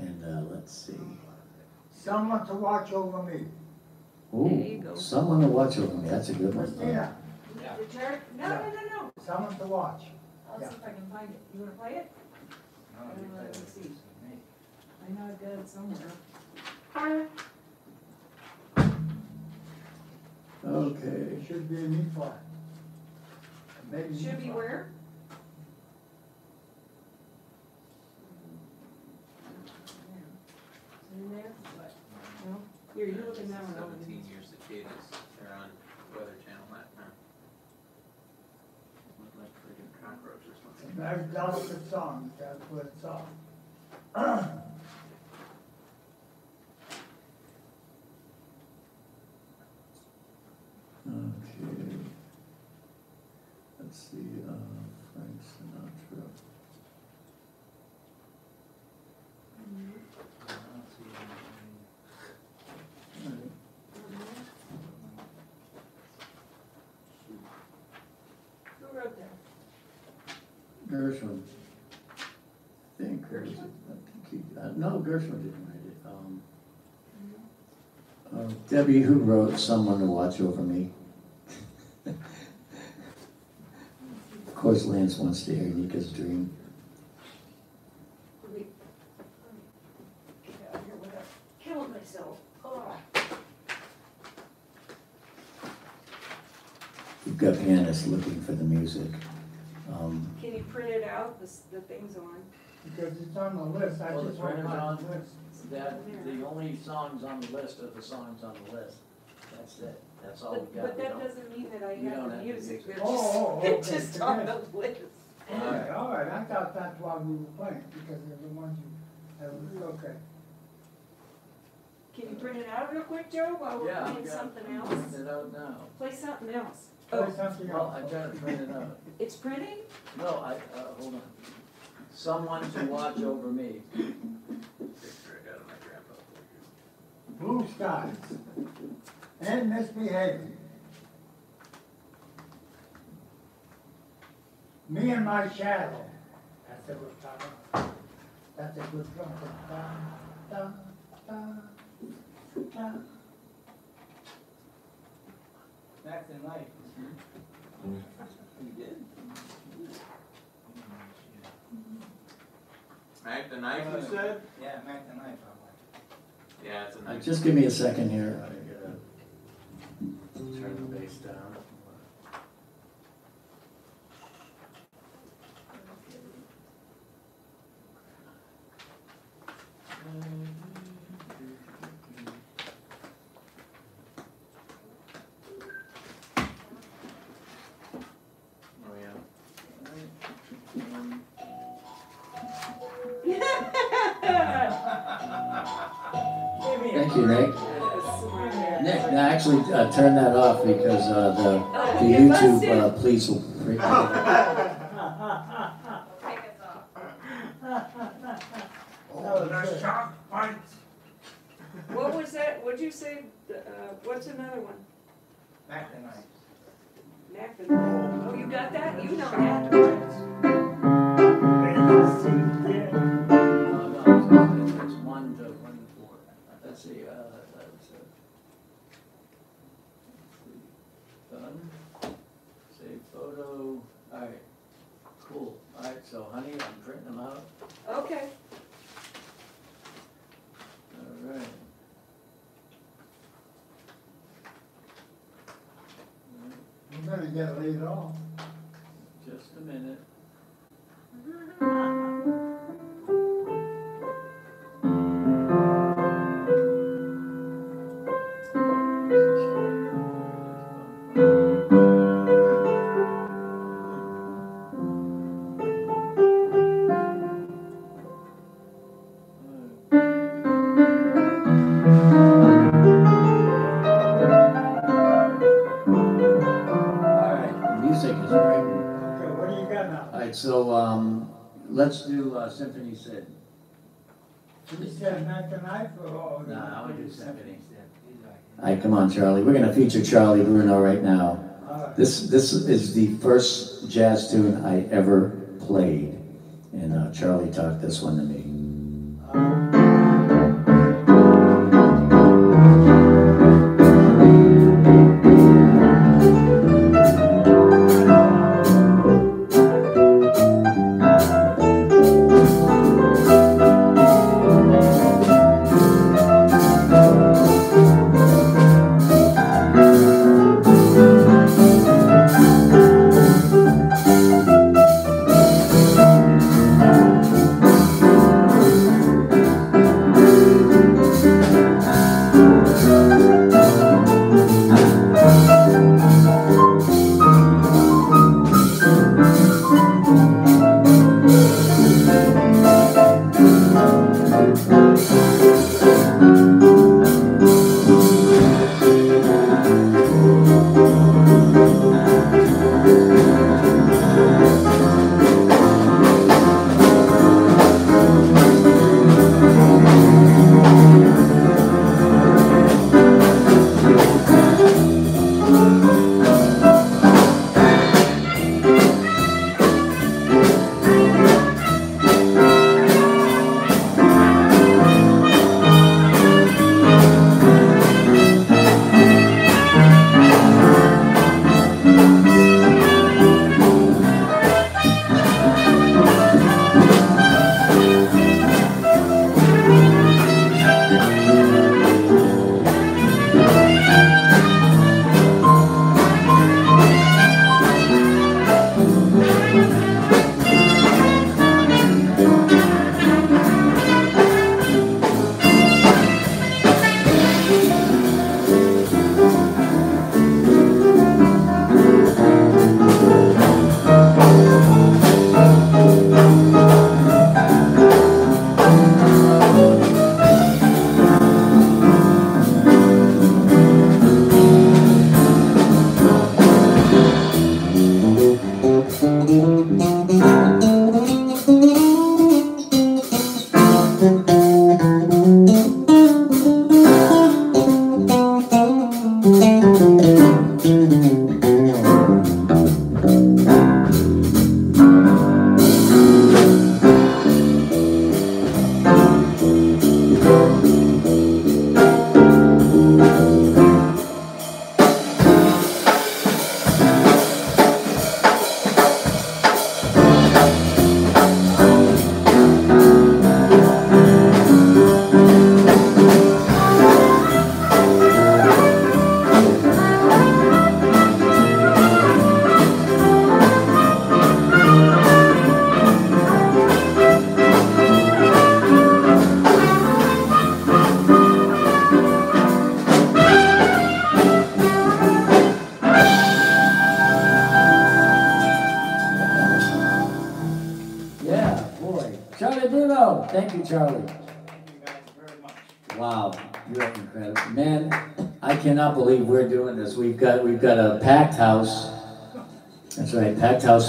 And uh, let's see. Someone to watch over me. Ooh, someone to watch over me. That's a good one. Yeah. The church? No, no, no, no. Someone to watch. I'll yeah. see if I can find it. You want to play it? No, uh, let's see. I know I've got it somewhere. Okay. It should be in new file. Maybe should be where? In there? No? Here, you look at that one over Seventeen there. year cicadas, they're on Weather Channel that time. Look like friggin' cockroaches. That's delicate song, that's what it's on. Okay. Let's see, uh, Frank Sinatra. All right. Wrote that? Gershwin. I think Gershwin, I think he, uh, no, Gershwin didn't write it. Um, uh, Debbie, who wrote Someone to Watch Over Me? Of course, Lance wants to hear Nica's Dream. Wait. Get out of here without killing myself. Oh. We've got looking for the music. Um, Can you print it out, the, s- the things on? Because it's on the list, I Well, the just want printer's my on. list. That, the only songs on the list are the songs on the list. That's it. That's all But, we got. but We that don't- doesn't mean that I we don't have the have the music, music. they're Oh, oh, oh, just, okay, just on the list. All right, all right, I thought that's why we were playing, because they're the ones you, that was, okay. Can you print it out real quick, Joe, while we're Yeah, I've playing got- something I'm else? printing it out now. Play something else. Play Oh, something Well, else. I gotta print it out. it's printing? No, I, uh, hold on. Someone to watch over me. Picture I got of my grandpa. Blue skies and misbehaving. Me and my shadow. That's a good time. That's a good drum. Da, da, da, da. Mac and Light. You did? Smack the knife, you said? Yeah, Mac and Light, I'm Yeah, it's a knife. Just give me a second here. I gotta turn the bass down. You, Nick. Nick, now actually, uh, turn that off because, uh, the, the YouTube, busted. uh, police will. freak out. Take us off. Oh, the shark bites. What was that, what'd you say, uh, what's another one? Mac and Light. Oh, you got that? You know that. See, uh, that's, uh. Done. Save photo, alright, cool, alright, so honey, I'm printing them out, Okay. alright. We're gonna get laid off. Just a minute. said Mac and Light or? or- I would do Symphony. He's Alright, come on, Charlie, we're gonna feature Charlie Bruno right now. All right. This, this is the first jazz tune I ever played, and, uh, Charlie taught this one to me. Bruno.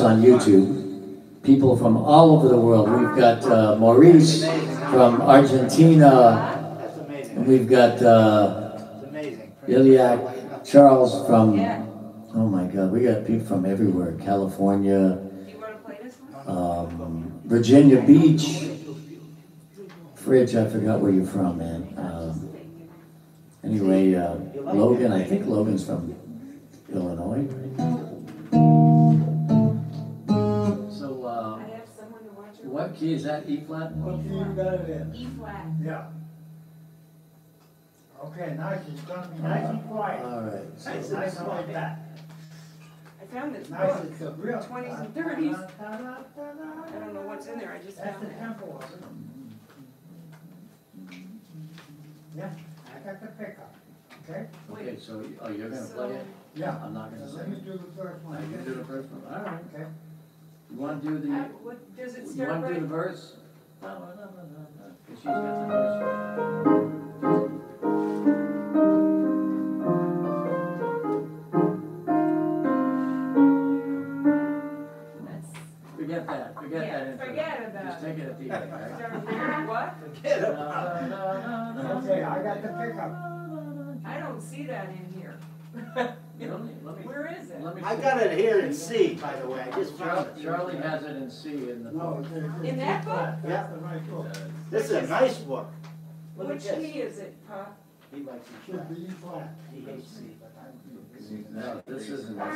Right, house on YouTube. People from all over the world. We've got uh, Maurice from Argentina. And we've got uh, Iliac, Charles from, oh my God, we got people from everywhere. California, um, Virginia Beach. Fridge, I forgot where you're from, man. Um, anyway, uh, Logan, I think Logan's from Illinois. So, what key is that? E flat? What key you got it in? E flat. Yeah. Okay, nice, it's gonna be nice and quiet. All right. so- Nice, nice and like that. I found this Nice, book. it's a real. 20s and 30s. I don't know what's in there, I just That's found the it. tempo of it. Yeah, I got the pickup, okay? Okay, so, oh, you're gonna play it? Yeah. I'm not gonna say it. Let sing me it. do the first I one. can do the first one. All right. Okay. You wanna do Uh, the, what, does it you wanna do the verse? No, no, no, no, no, no. 'Cause she's got the verse. Forget that, forget Yeah, that intro. forget about Just it. take it at the end, all right? What? Forget about it. Okay, I got the pickup. I don't see that in here. Let me, let me, Where is it? let me. I got it here in C, by the way, I just found it. Charlie has it in C in the No, book. it's, it's. In that book? That's the right book. This is a nice book. Look at Which this. key is it, Pop? He likes it. Should be flat. He hates C. No, this isn't. But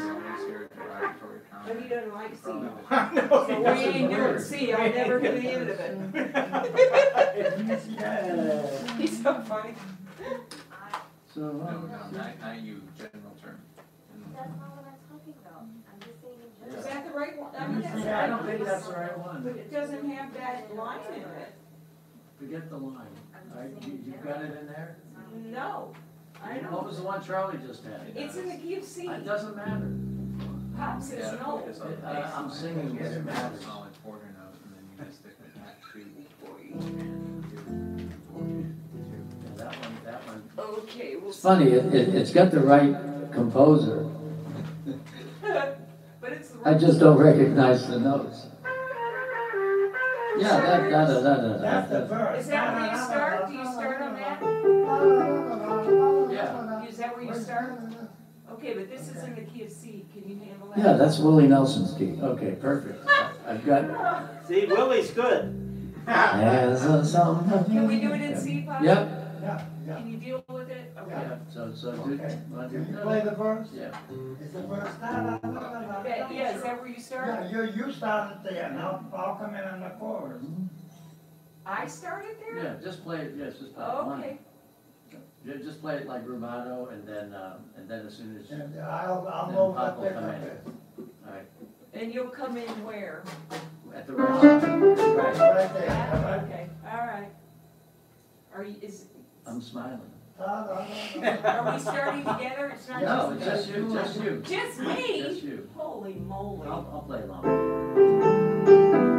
he doesn't like C. I know, So he we doesn't ain't doing. C, I'll never do the end of it. Uh, He's so funny. So, No, no, not, not you, general term. That's not what I'm talking about. I'm just saying in Is that the right one? I mean, that's. yeah, I don't think that's the right one. But it doesn't have that line in it. Forget the line. All right, you, you got it in there? No, I What don't. was the one Charlie just had? It's in the key of C. It doesn't matter. Pop says no. Uh, I'm singing Yes, it matters. Solid quarter note, and then you just stick with that two for each and two for two. Yeah, That one, that one. Okay, we'll It's funny, it, it, it's got the right composer. But it's the I just don't recognize the notes. Yeah, that, da, da, da, da, That's the verse. Is that where you start? Do you start on that? Yeah. Is that where you start? Okay, but this is in the key of C. Can you handle that? Yeah, that's Willie Nelson's key. Okay, perfect. I've got, See, Willie's good. as a song. Can we do it in C, Pop? Yep. Yeah, yeah. Can you deal with it? Okay. Yeah, so, so do, Okay. wanna Can do you play the verse? Yeah. Is the verse? da, da, da, da, da, That- da? Yeah, is that where you start? Yeah, you, you started there, now I'll come in on the chorus. I started there? Yeah, just play it, yes, just play it. One. Okay, Ju- Just play it like rubato and then, um, and then as soon as, And I'll, I'll Then know Pop what will the come in. is. alright, and you'll come in where? at the right time. Right, Right there, all right? Okay, all right. Are you, is, I'm smiling. Are we starting together? It's not No, just it's just you, just you. Just me? Just you. Holy moly. I'll, I'll play along.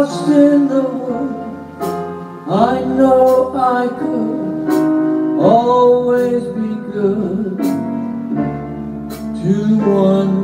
Lost in the world I know I could always be good to one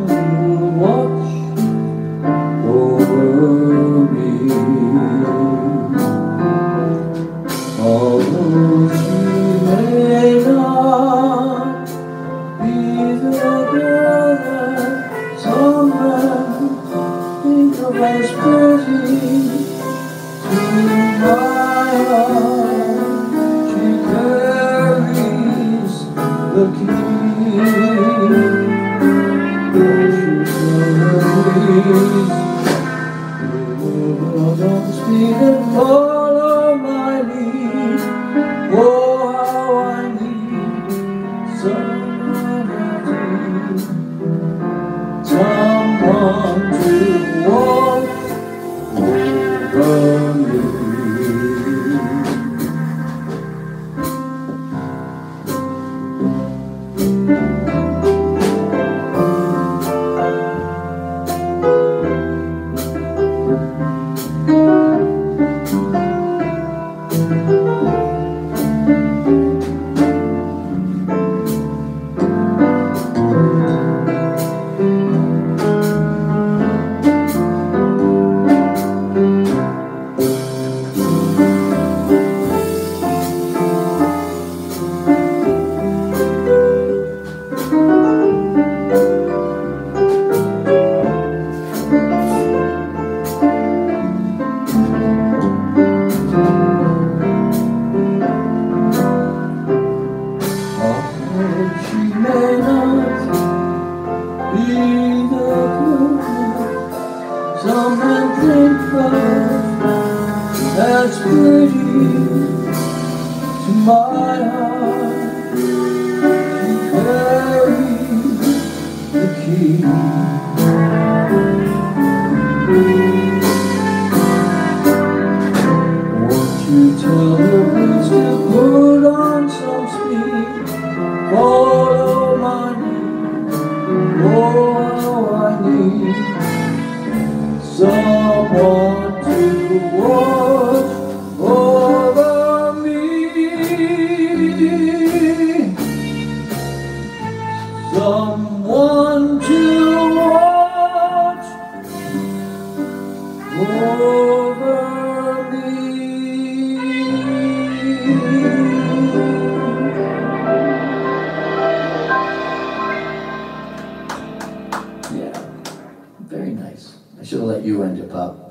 let you end it, Pop.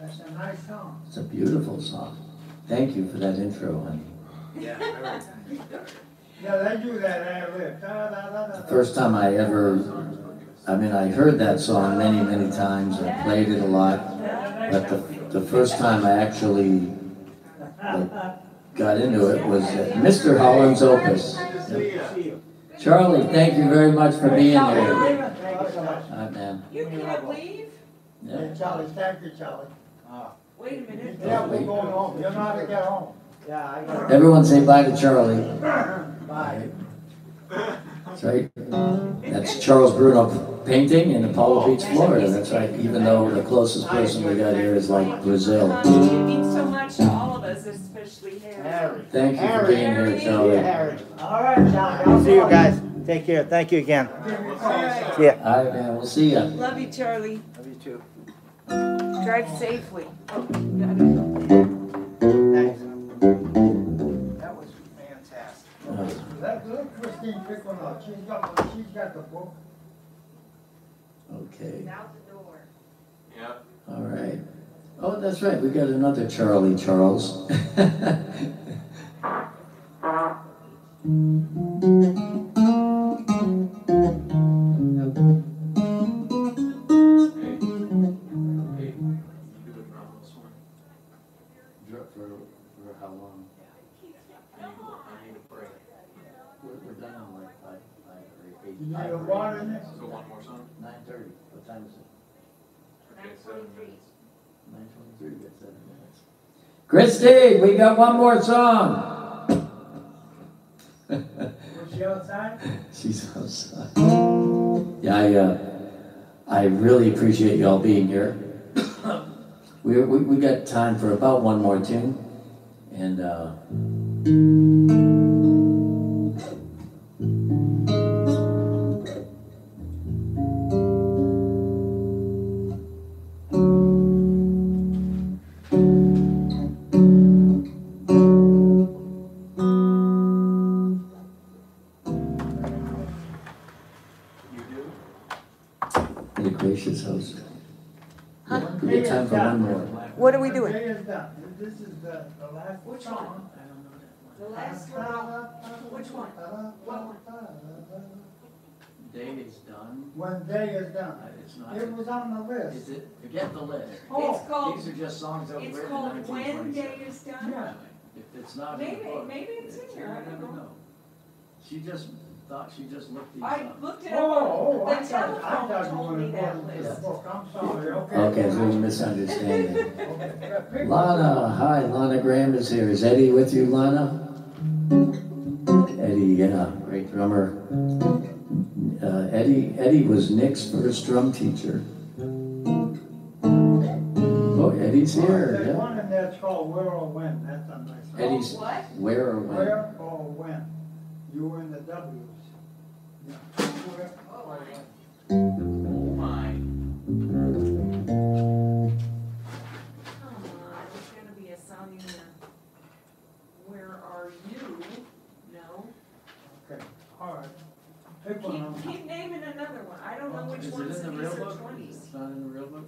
That's a nice song. It's a beautiful song. Thank you for that intro, honey. Yeah. Yeah, they do that ad lib. Da-da-da-da-da. First time I ever, I mean, I heard that song many, many times, I played it a lot, but the, the first time I actually like, got into it was at Mr. Holland's Opus. Charlie, thank you very much for being here. Thank you so much. All right, man. You can't leave? Yeah. Hey, Charlie, thank you, Charlie. Ah, Wait a minute. Yeah, we're going home. You're not to get home. Yeah, I got Everyone say bye to Charlie. Bye. That's right. That's Charles Bruno painting in Apollo Beach, Florida. That's right, even though the closest person we got here is like Brazil. You mean so much to all of us, especially Harry. Harry. Thank you for being here, Charlie. Harry. All right, Charlie. I'll See you guys. Take care. Thank you again. Alright. See ya. All right, man, we'll see ya. Love you, Charlie. Love you too. Drive safely. Oh. Thanks. That was fantastic. Uh, Let, let Christine pick one up. She's got, she's got the book. Okay, Out the door. Yep. all right. Oh, that's right, we got another Charlie Charles. Christine, we got one more song. Was she outside? She's outside. Yeah, I, uh, I really appreciate y'all being here. We, we, we got time for about one more tune, and, uh, This is the, the last Which song. one? The last one? Which one? What one? Day is done, When day is Uh, done. it's not, It was on the is list. it, forget the list. Oh, It's called, These are just songs that were it's written in called nineteen When Day twenty-seven. is Done. Yeah. If it's not in the Maybe, book. maybe it's in here, I don't never know. She just thought she just looked these I up. looked it Oh, up, oh, on- I the thought, I telephone thought you told were me that going to the list. book. I'm sorry, okay. Okay, it's a little misunderstanding. Okay. Lana, hi, Lana Graham is here. Is Eddie with you, Lana? Eddie, yeah, great drummer. Uh, Eddie, Eddie was Nick's first drum teacher. Oh, Eddie's There's here, one in there, it's called Where or When, that's a nice yeah. song. Eddie's, What? where or when? Where or when, you were in the W's. Yeah. Where or when. Oh my. Come on, there's gotta be a song in. Where are you? No. Okay, all right. Pick one Keep, them. keep naming another one. I don't know which one Is it ones in the of real are book? twenties. It's not in the real book?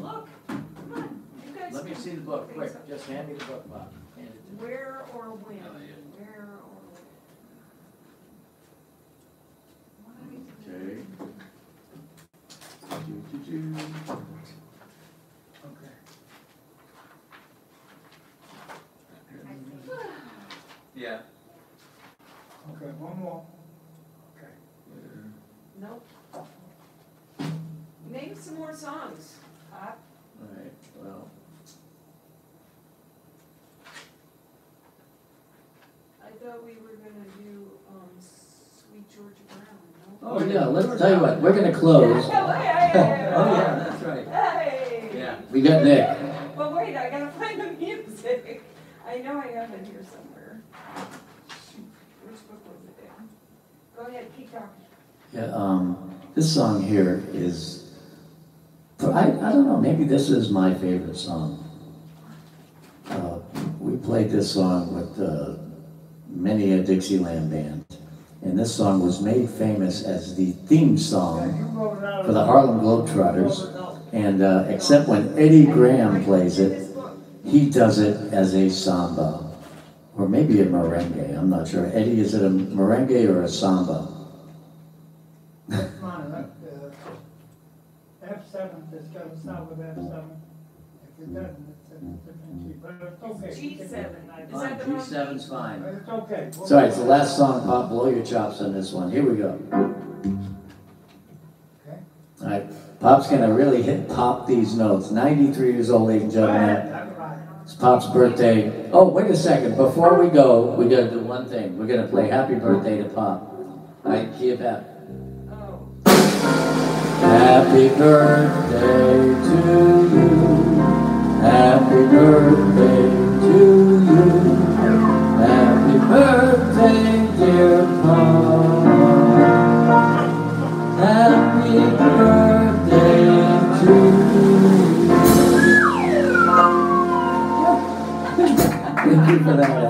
Look, come on, you guys. Let me see the book, quick, just hand me the book, Bob. Hand it to me. Where or when? Oh, yeah. Where or when? Why? Okay. Do, do, do. Okay. Yeah. Okay, one more. Okay. Nope. Name some more songs, Pop. All right, well, I thought we were gonna do, um, Sweet Georgia Brown, no? Oh, yeah, let's tell you what, we're gonna close. Oh, oh, yeah, that's right. Hey! Yeah. We got Nick. But wait, I gotta find the music. I know I have it here somewhere. Which book was it in? Go ahead, keep talking. Yeah, um, this song here is, I, I don't know, maybe this is my favorite song. Uh, we played this song with, uh, many a Dixieland band. And this song was made famous as the theme song for the Harlem Globetrotters. And uh, except when Eddie Graham plays it, he does it as a samba. Or maybe a merengue, I'm not sure. Eddie, is it a merengue or a samba? F7, just go south of F7. If you're done. G7. Is that the? G7's fine. It's okay. Sorry, it's the last song, Pop. Blow your chops on this one. Here we go. Okay. All right. Pop's going to really hit pop these notes. 93 years old, ladies and gentlemen. It's Pop's birthday. Oh, wait a second. Before we go, we got to do one thing. We're going to play Happy Birthday to Pop. All right, key of F. Happy birthday to you. Happy birthday to you. Happy birthday, dear Paul. Happy birthday to you. Thank you for that,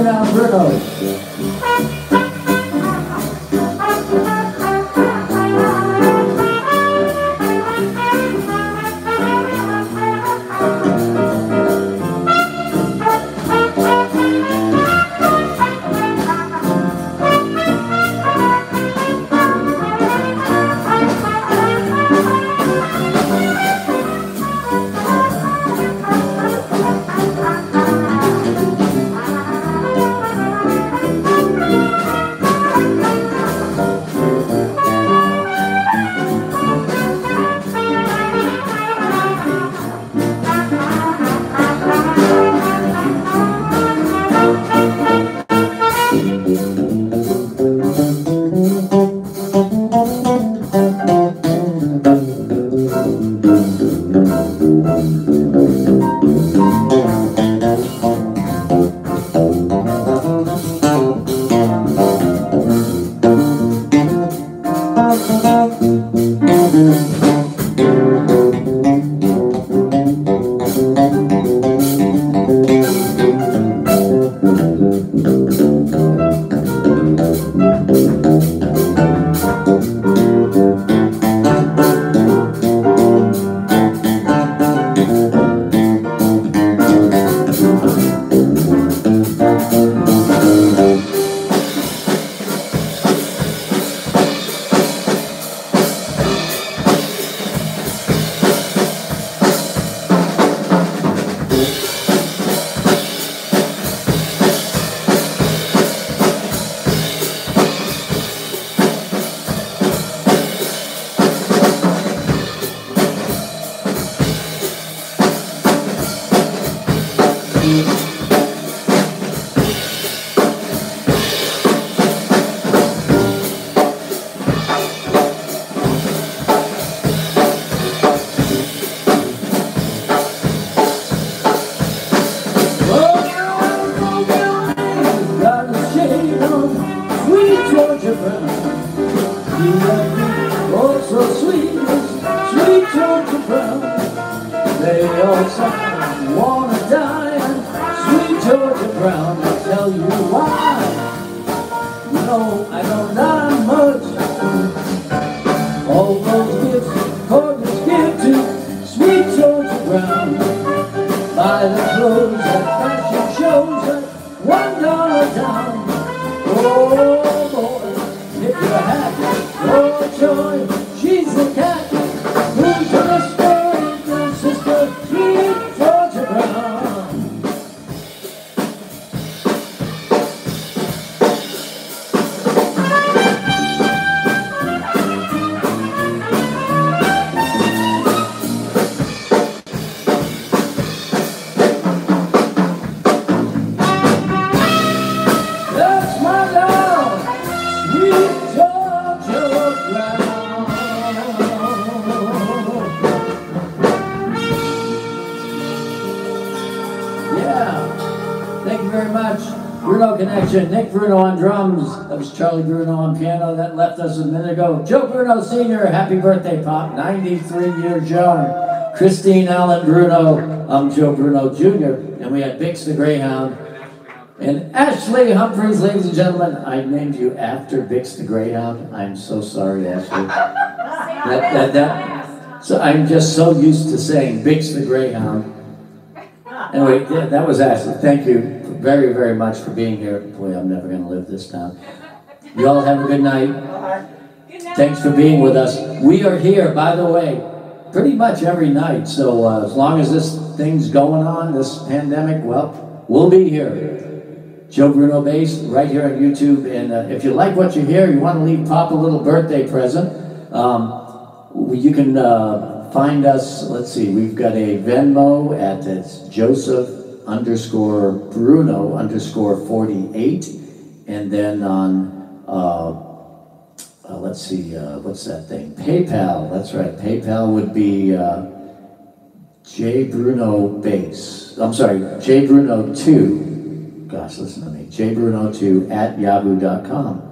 Christina Bruno. She's Nick Bruno on drums. That was Charlie Bruno on piano. That left us a minute ago. Joe Bruno Sr., happy birthday, Pop. 93 years young. Christine Allen Bruno, I'm Joe Bruno Jr., and we had Bix the Greyhound. And Ashley Humphreys, ladies and gentlemen, I named you after Bix the Greyhound. I'm so sorry, Ashley. That, that, that, so I'm just so used to saying Bix the Greyhound. Anyway, yeah, that was Ashley. Thank you very, very much for being here. Boy, I'm never gonna live this down. You all have a good night. Thanks for being with us. We are here, by the way, pretty much every night. So uh, as long as this thing's going on, this pandemic, well, we'll be here. Joe Bruno Bass, right here on YouTube. And uh, if you like what you hear, you want to leave Pop a little birthday present, um, you can uh, find us. Let's see, we've got a Venmo at it's Joseph underscore Bruno underscore 48. And then on, uh, uh, let's see, uh, what's that thing? PayPal, that's right. PayPal would be uh, J Bruno Bass. I'm sorry, J Bruno 2. Gosh, listen to me. J Bruno 2 at yahoo.com.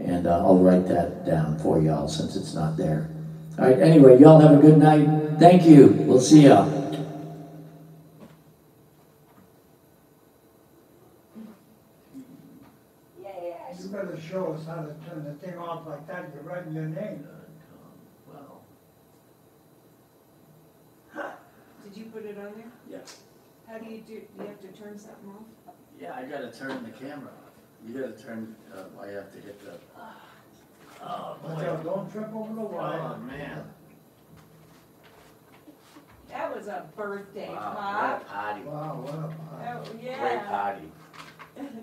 And uh, I'll write that down for y'all since it's not there. All right, anyway, y'all have a good night. Thank you. We'll see y'all. You better show us how to turn the thing off like that, you're writing your name. Well, Did you put it on there? yeah. How do you do, do you have to turn something off? Yeah, I gotta turn the camera. Off. You gotta turn, uh, I have to hit the. Oh, Watch out, don't trip over the Oh, wire. man. That was a birthday Wow, pop. what a party. Wow, what a, Oh, Great yeah. party.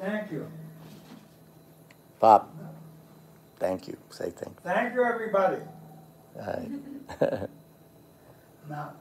thank you. Bob, thank you, say thank Thank you, everybody. you. All right. Now,